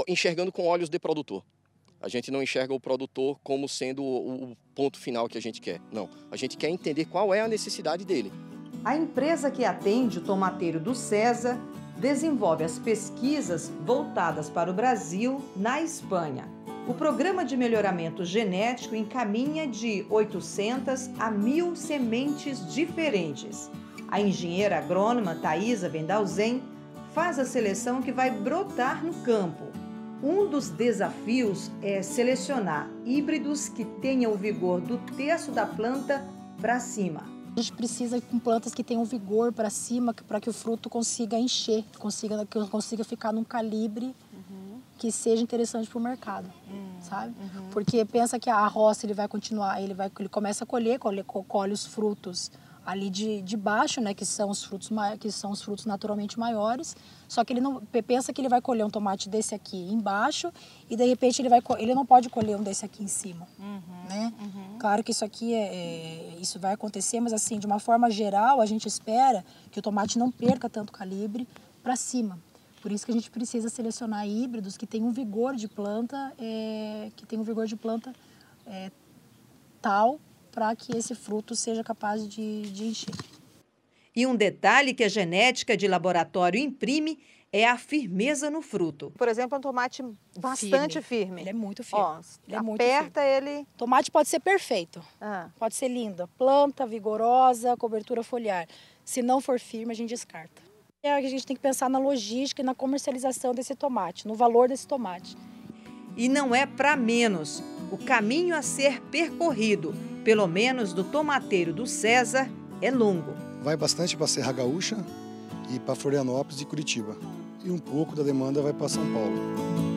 enxergando com olhos de produtor. A gente não enxerga o produtor como sendo o ponto final que a gente quer. Não, a gente quer entender qual é a necessidade dele. A empresa que atende o tomateiro do César desenvolve as pesquisas voltadas para o Brasil na Espanha. O programa de melhoramento genético encaminha de 800 a 1.000 sementes diferentes. A engenheira agrônoma Thaisa Vendalzen faz a seleção que vai brotar no campo. Um dos desafios é selecionar híbridos que tenham o vigor do terço da planta para cima. A gente precisa com plantas que tenham vigor para cima, para que o fruto consiga encher, consiga, que consiga ficar num calibre que seja interessante para o mercado, uhum. sabe? Uhum. Porque pensa que a roça ele vai continuar, ele vai, ele começa a colher, colhe, colhe os frutos ali de, de baixo, né, que são os frutos que são os frutos naturalmente maiores. Só que ele não pensa que ele vai colher um tomate desse aqui embaixo e de repente ele vai ele não pode colher um desse aqui em cima, uhum, né? Uhum. Claro que isso aqui é, é, isso vai acontecer, mas assim de uma forma geral a gente espera que o tomate não perca tanto calibre para cima. Por isso que a gente precisa selecionar híbridos que tenham um vigor de planta, é, que tenham um vigor de planta é, tal para que esse fruto seja capaz de, de encher. E um detalhe que a genética de laboratório imprime é a firmeza no fruto. Por exemplo, um tomate bastante firme. firme. Ele é muito firme. Ó, ele é aperta muito ele. Tomate pode ser perfeito. Ah. Pode ser linda. Planta, vigorosa, cobertura foliar. Se não for firme, a gente descarta. É, a gente tem que pensar na logística e na comercialização desse tomate, no valor desse tomate. E não é para menos. O caminho a ser percorrido, pelo menos do tomateiro do César, é longo. Vai bastante para Serra Gaúcha e para Florianópolis e Curitiba. e um pouco da demanda vai para São Paulo.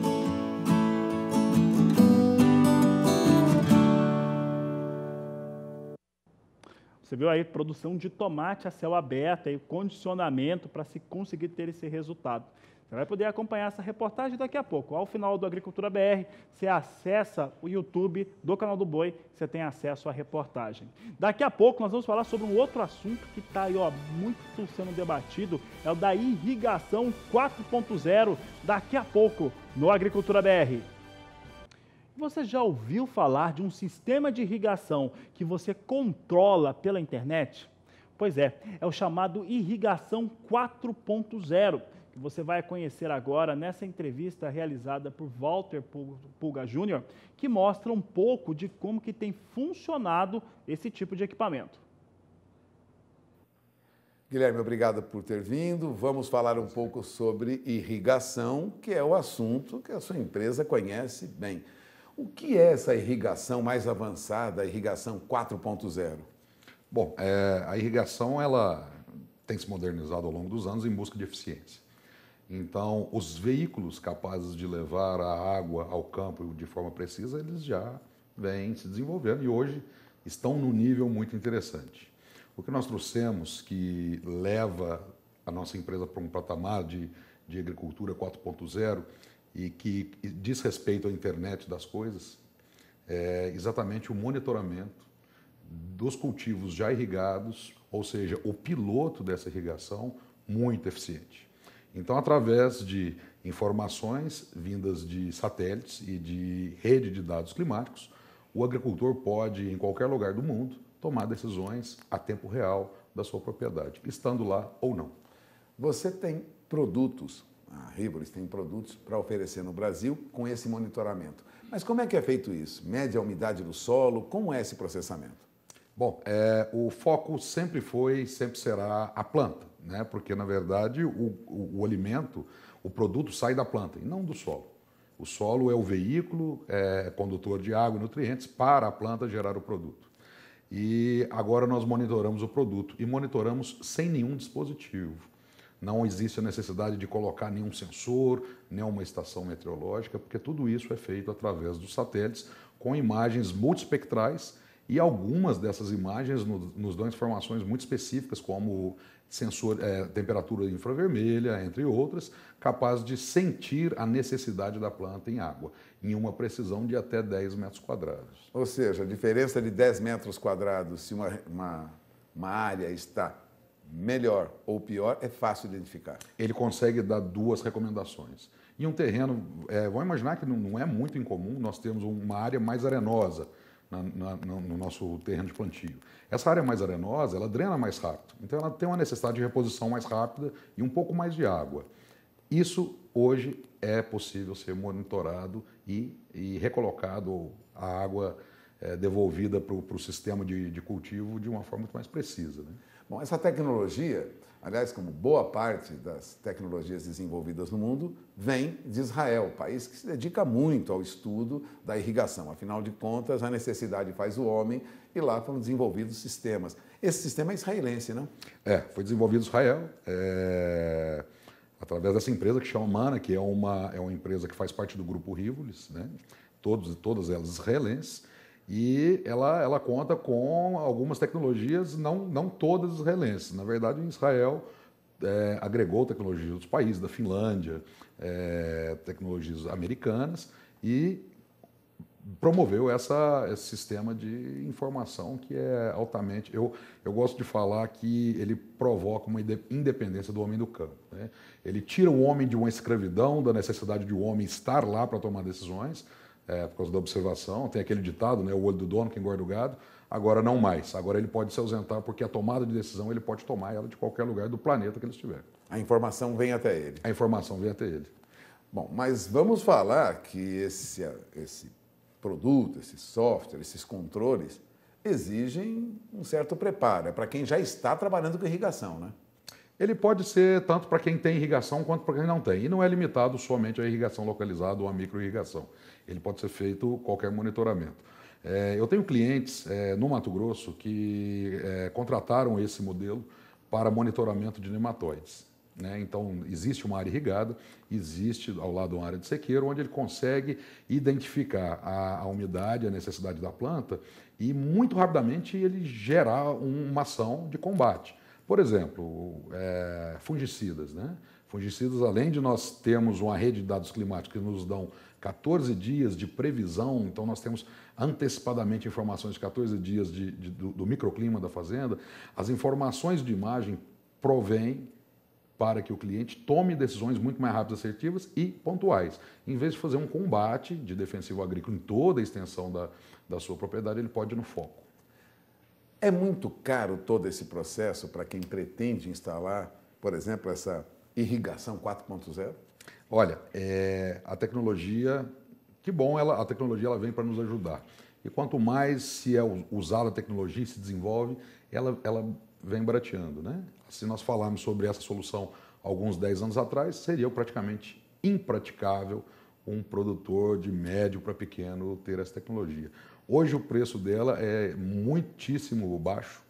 Você viu aí produção de tomate a céu aberto, aí, condicionamento para se conseguir ter esse resultado. Você vai poder acompanhar essa reportagem daqui a pouco. Ao final do Agricultura BR, você acessa o YouTube do canal do Boi, você tem acesso à reportagem. Daqui a pouco nós vamos falar sobre um outro assunto que está aí, ó, muito sendo debatido, é o da irrigação 4.0, daqui a pouco no Agricultura BR. Você já ouviu falar de um sistema de irrigação que você controla pela internet? Pois é, é o chamado irrigação 4.0 que você vai conhecer agora nessa entrevista realizada por Walter Pulga Júnior, que mostra um pouco de como que tem funcionado esse tipo de equipamento. Guilherme, obrigado por ter vindo. Vamos falar um pouco sobre irrigação, que é o assunto que a sua empresa conhece bem. O que é essa irrigação mais avançada, a irrigação 4.0? Bom, é, a irrigação ela tem se modernizado ao longo dos anos em busca de eficiência. Então, os veículos capazes de levar a água ao campo de forma precisa, eles já vêm se desenvolvendo e hoje estão num nível muito interessante. O que nós trouxemos que leva a nossa empresa para um patamar de, de agricultura 4.0 e que diz respeito à internet das coisas é exatamente o monitoramento dos cultivos já irrigados, ou seja, o piloto dessa irrigação muito eficiente. Então, através de informações vindas de satélites e de rede de dados climáticos, o agricultor pode, em qualquer lugar do mundo, tomar decisões a tempo real da sua propriedade, estando lá ou não. Você tem produtos, a Rivolis tem produtos para oferecer no Brasil com esse monitoramento. Mas como é que é feito isso? Mede a umidade do solo? Como é esse processamento? Bom, é, o foco sempre foi, sempre será a planta né? porque na verdade o, o, o, alimento, o produto sai da planta e não do solo. O solo é o veículo é, condutor de água e nutrientes para a planta gerar o produto. E agora nós monitoramos o produto e monitoramos sem nenhum dispositivo. Não existe a necessidade de colocar nenhum sensor, nenhuma estação meteorológica, porque tudo isso é feito através dos satélites com imagens multispectrais e algumas dessas imagens nos dão informações muito específicas, como sensor, é, temperatura infravermelha, entre outras, capaz de sentir a necessidade da planta em água, em uma precisão de até 10 metros quadrados. Ou seja, a diferença de 10 metros quadrados, se uma, uma, uma área está melhor ou pior, é fácil identificar. Ele consegue dar duas recomendações. Em um terreno, é, vamos imaginar que não, não é muito incomum, nós temos uma área mais arenosa, na, na, no nosso terreno de plantio. Essa área mais arenosa, ela drena mais rápido, então ela tem uma necessidade de reposição mais rápida e um pouco mais de água. Isso hoje é possível ser monitorado e, e recolocado a água é, devolvida para o sistema de, de, cultivo de uma forma muito mais precisa. Né? Bom, essa tecnologia aliás, como boa parte das tecnologias desenvolvidas no mundo, vem de Israel, país que se dedica muito ao estudo da irrigação. Afinal de contas, a necessidade faz o homem e lá foram desenvolvidos sistemas. Esse sistema é israelense, não? É, foi desenvolvido em Israel. É através dessa empresa que chama Mana, que é uma, é uma empresa que faz parte do grupo Rivolis, né? Todos, todas elas israelenses, e ela, ela conta com algumas tecnologias, não, não todas israelenses. Na verdade, Israel é, agregou tecnologias dos países, da Finlândia, é, tecnologias americanas e promoveu essa, esse sistema de informação que é altamente. Eu, eu gosto de falar que ele provoca uma independência do homem do campo. Né? Ele tira o homem de uma escravidão, da necessidade de o homem estar lá para tomar decisões é, por causa da observação. Tem aquele ditado, né, o olho do dono que engorda o gado. Agora não mais. Agora ele pode se ausentar porque a tomada de decisão ele pode tomar ela de qualquer lugar do planeta que ele estiver. A informação vem até ele. A informação vem até ele. Bom, mas vamos falar que esse, esse produto, esse software, esses controles exigem um certo preparo. É para quem já está trabalhando com irrigação, né? Ele pode ser tanto para quem tem irrigação quanto para quem não tem. E não é limitado somente à irrigação localizada ou à microirrigação ele pode ser feito qualquer monitoramento. É, eu tenho clientes é, no Mato Grosso que é, contrataram esse modelo para monitoramento de nematóides. Né? Então, existe uma área irrigada, existe ao lado uma área de sequeiro, onde ele consegue identificar a, a umidade, a necessidade da planta e, muito rapidamente, ele gerar uma ação de combate. Por exemplo, é, fungicidas. Né? Fungicidas, além de nós termos uma rede de dados climáticos que nos dão 14 dias de previsão, então nós temos antecipadamente informações de 14 dias de, de, do, do microclima da fazenda, as informações de imagem provêm para que o cliente tome decisões muito mais rápidas, assertivas e pontuais. Em vez de fazer um combate de defensivo agrícola em toda a extensão da, da sua propriedade, ele pode ir no foco. É muito caro todo esse processo para quem pretende instalar, por exemplo, essa irrigação 4.0? Olha, é, a tecnologia, que bom, ela, a tecnologia ela vem para nos ajudar. E quanto mais se é usar a tecnologia e se desenvolve, ela, ela vem barateando. Né? Se nós falarmos sobre essa solução alguns 10 anos atrás, seria praticamente impraticável um produtor de médio para pequeno ter essa tecnologia. Hoje o preço dela é muitíssimo baixo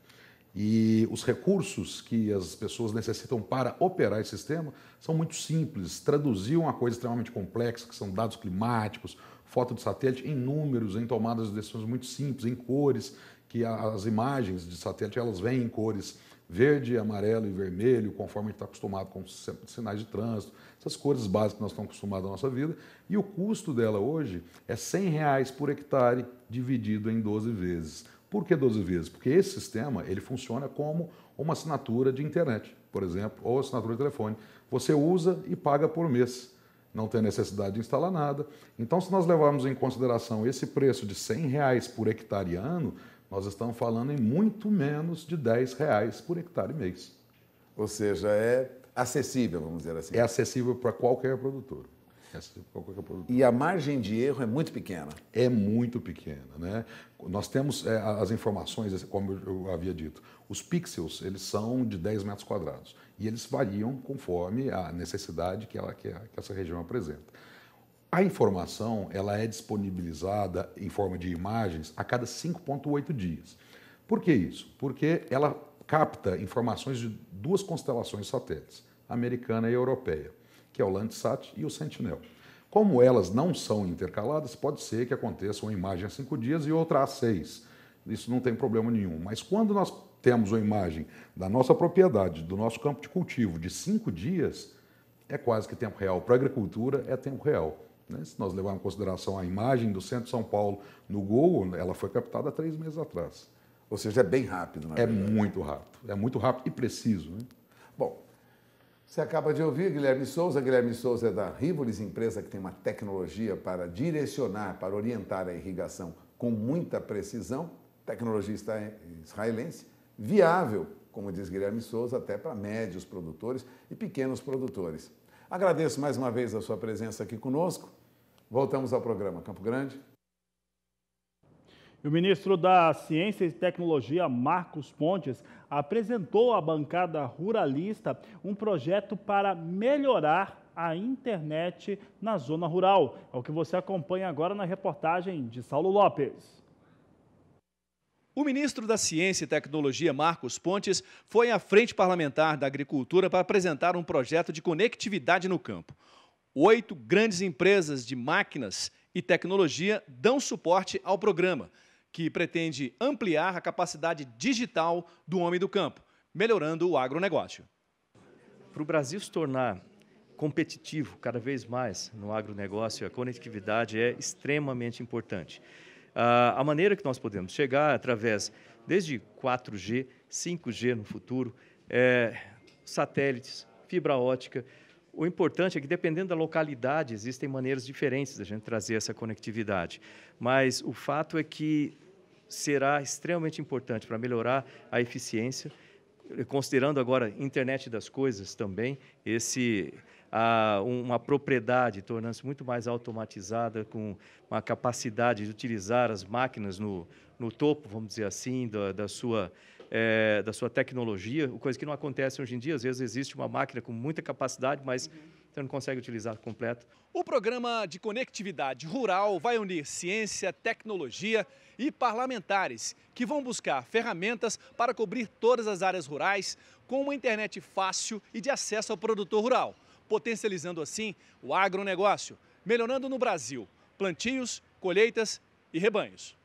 e os recursos que as pessoas necessitam para operar esse sistema são muito simples. Traduzir uma coisa extremamente complexa, que são dados climáticos, foto de satélite, em números, em tomadas de decisões muito simples, em cores, que as imagens de satélite elas vêm em cores verde, amarelo e vermelho, conforme a gente está acostumado com sinais de trânsito, essas cores básicas que nós estamos acostumados na nossa vida. E o custo dela hoje é 100 reais por hectare dividido em 12 vezes. Por que 12 vezes? Porque esse sistema ele funciona como uma assinatura de internet, por exemplo, ou assinatura de telefone. Você usa e paga por mês. Não tem necessidade de instalar nada. Então, se nós levarmos em consideração esse preço de 100 reais por hectare ano, nós estamos falando em muito menos de 10 reais por hectare mês. Ou seja, é acessível, vamos dizer assim. É acessível para qualquer produtor. É qualquer produtor. E a margem de erro é muito pequena? É muito pequena. Né? Nós temos é, as informações, como eu havia dito, os pixels eles são de 10 metros quadrados e eles variam conforme a necessidade que, ela, que, que essa região apresenta. A informação ela é disponibilizada em forma de imagens a cada 5,8 dias. Por que isso? Porque ela capta informações de duas constelações satélites, americana e europeia, que é o Landsat e o Sentinel. Como elas não são intercaladas, pode ser que aconteça uma imagem a cinco dias e outra a seis. Isso não tem problema nenhum. Mas quando nós temos uma imagem da nossa propriedade, do nosso campo de cultivo, de cinco dias, é quase que tempo real. Para a agricultura, é tempo real. Né? Se nós levarmos em consideração a imagem do centro de São Paulo no Google, ela foi captada há três meses atrás. Ou seja, é bem rápido, É verdade. muito rápido. É muito rápido e preciso. Né? Bom, você acaba de ouvir Guilherme Souza. Guilherme Souza é da Rivolis, empresa que tem uma tecnologia para direcionar, para orientar a irrigação com muita precisão. Tecnologia israelense, viável, como diz Guilherme Souza, até para médios produtores e pequenos produtores. Agradeço mais uma vez a sua presença aqui conosco. Voltamos ao programa Campo Grande. O ministro da Ciência e Tecnologia, Marcos Pontes, apresentou à bancada ruralista um projeto para melhorar a internet na zona rural. É o que você acompanha agora na reportagem de Saulo Lopes. O ministro da Ciência e Tecnologia, Marcos Pontes, foi à frente parlamentar da Agricultura para apresentar um projeto de conectividade no campo. Oito grandes empresas de máquinas e tecnologia dão suporte ao programa, que pretende ampliar a capacidade digital do homem do campo, melhorando o agronegócio. Para o Brasil se tornar competitivo cada vez mais no agronegócio, a conectividade é extremamente importante. Uh, a maneira que nós podemos chegar através, desde 4G, 5G no futuro, é, satélites, fibra ótica. O importante é que, dependendo da localidade, existem maneiras diferentes da gente trazer essa conectividade. Mas o fato é que será extremamente importante para melhorar a eficiência, considerando agora internet das coisas também, esse a uma propriedade, tornando-se muito mais automatizada, com uma capacidade de utilizar as máquinas no, no topo, vamos dizer assim, da, da sua, é, da sua tecnologia, coisa que não acontece hoje em dia. Às vezes existe uma máquina com muita capacidade, mas então não consegue utilizar completo. O programa de conectividade rural vai unir ciência, tecnologia e parlamentares que vão buscar ferramentas para cobrir todas as áreas rurais com uma internet fácil e de acesso ao produtor rural, potencializando assim o agronegócio, melhorando no Brasil plantios, colheitas e rebanhos.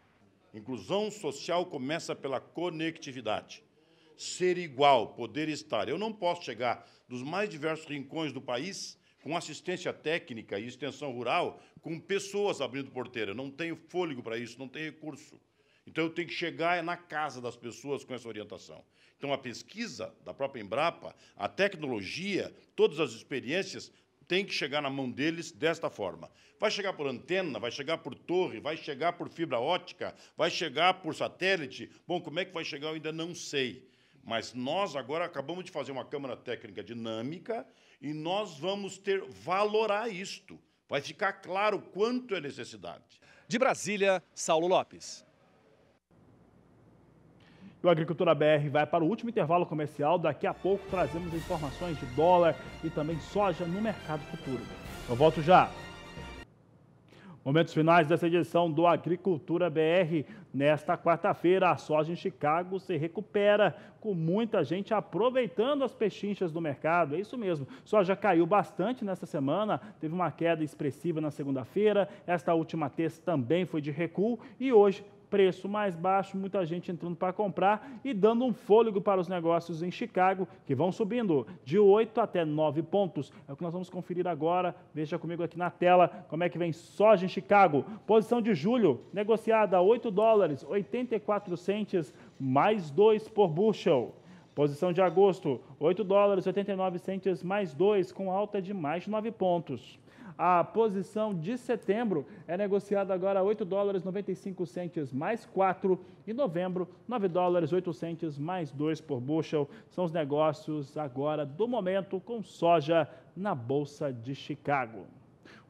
Inclusão social começa pela conectividade. Ser igual, poder estar. Eu não posso chegar dos mais diversos rincões do país com assistência técnica e extensão rural, com pessoas abrindo porteira. Não tenho fôlego para isso, não tenho recurso. Então, eu tenho que chegar na casa das pessoas com essa orientação. Então, a pesquisa da própria Embrapa, a tecnologia, todas as experiências tem que chegar na mão deles desta forma. Vai chegar por antena, vai chegar por torre, vai chegar por fibra ótica, vai chegar por satélite. Bom, como é que vai chegar eu ainda não sei. Mas nós agora acabamos de fazer uma câmara técnica dinâmica e nós vamos ter valorar isto. Vai ficar claro quanto é necessidade. De Brasília, Saulo Lopes. O Agricultura BR vai para o último intervalo comercial. Daqui a pouco trazemos informações de dólar e também soja no mercado futuro. Eu volto já. Momentos finais dessa edição do Agricultura BR. Nesta quarta-feira, a soja em Chicago se recupera, com muita gente aproveitando as pechinchas do mercado. É isso mesmo. Soja caiu bastante nessa semana, teve uma queda expressiva na segunda-feira. Esta última terça também foi de recuo e hoje preço mais baixo, muita gente entrando para comprar e dando um fôlego para os negócios em Chicago, que vão subindo de 8 até 9 pontos. É o que nós vamos conferir agora. Veja comigo aqui na tela como é que vem soja em Chicago. Posição de julho, negociada a 8 dólares, 84 centes, mais 2 por bushel. Posição de agosto, 8 dólares 89 centes mais 2, com alta de mais de 9 pontos. A posição de setembro é negociada agora a 8 dólares 95 centes mais 4 e novembro 9 dólares 8 centes mais 2 por bushel. São os negócios agora do momento com soja na Bolsa de Chicago.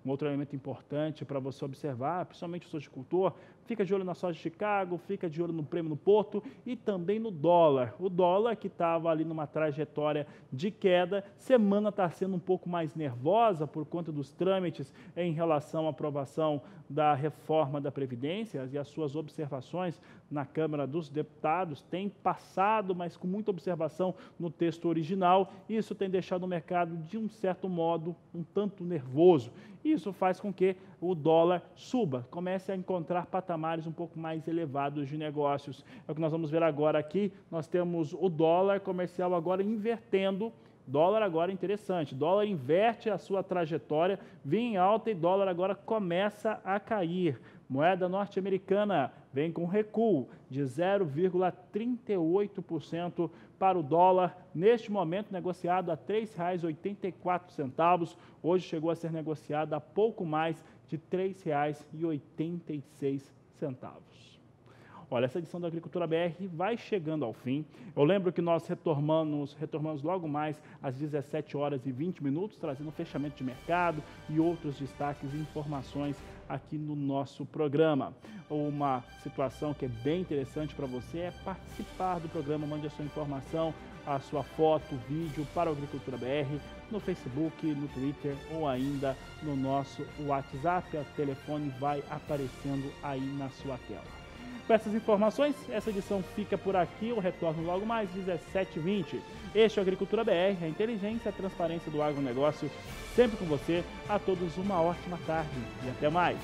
Um outro elemento importante para você observar, principalmente o sojicultor, Fica de olho na soja de Chicago, fica de olho no prêmio no Porto e também no dólar. O dólar que estava ali numa trajetória de queda, semana está sendo um pouco mais nervosa por conta dos trâmites em relação à aprovação da reforma da Previdência e as suas observações na Câmara dos Deputados têm passado, mas com muita observação no texto original. Isso tem deixado o mercado, de um certo modo, um tanto nervoso. Isso faz com que o dólar suba, comece a encontrar patamares um pouco mais elevados de negócios. É o que nós vamos ver agora aqui. Nós temos o dólar comercial agora invertendo Dólar agora interessante. Dólar inverte a sua trajetória, vem em alta e dólar agora começa a cair. Moeda norte-americana vem com recuo de 0,38% para o dólar, neste momento negociado a R$ 3,84. Hoje chegou a ser negociado a pouco mais de R$ 3,86. Olha, essa edição da Agricultura BR vai chegando ao fim. Eu lembro que nós retornamos, retornamos logo mais às 17 horas e 20 minutos, trazendo fechamento de mercado e outros destaques e informações aqui no nosso programa. Uma situação que é bem interessante para você é participar do programa, mande a sua informação, a sua foto, vídeo para o Agricultura BR no Facebook, no Twitter ou ainda no nosso WhatsApp. O telefone vai aparecendo aí na sua tela. Com essas informações, essa edição fica por aqui. Eu retorno logo mais, 17h20. Este é o Agricultura BR, a inteligência e a transparência do agronegócio, sempre com você. A todos uma ótima tarde e até mais.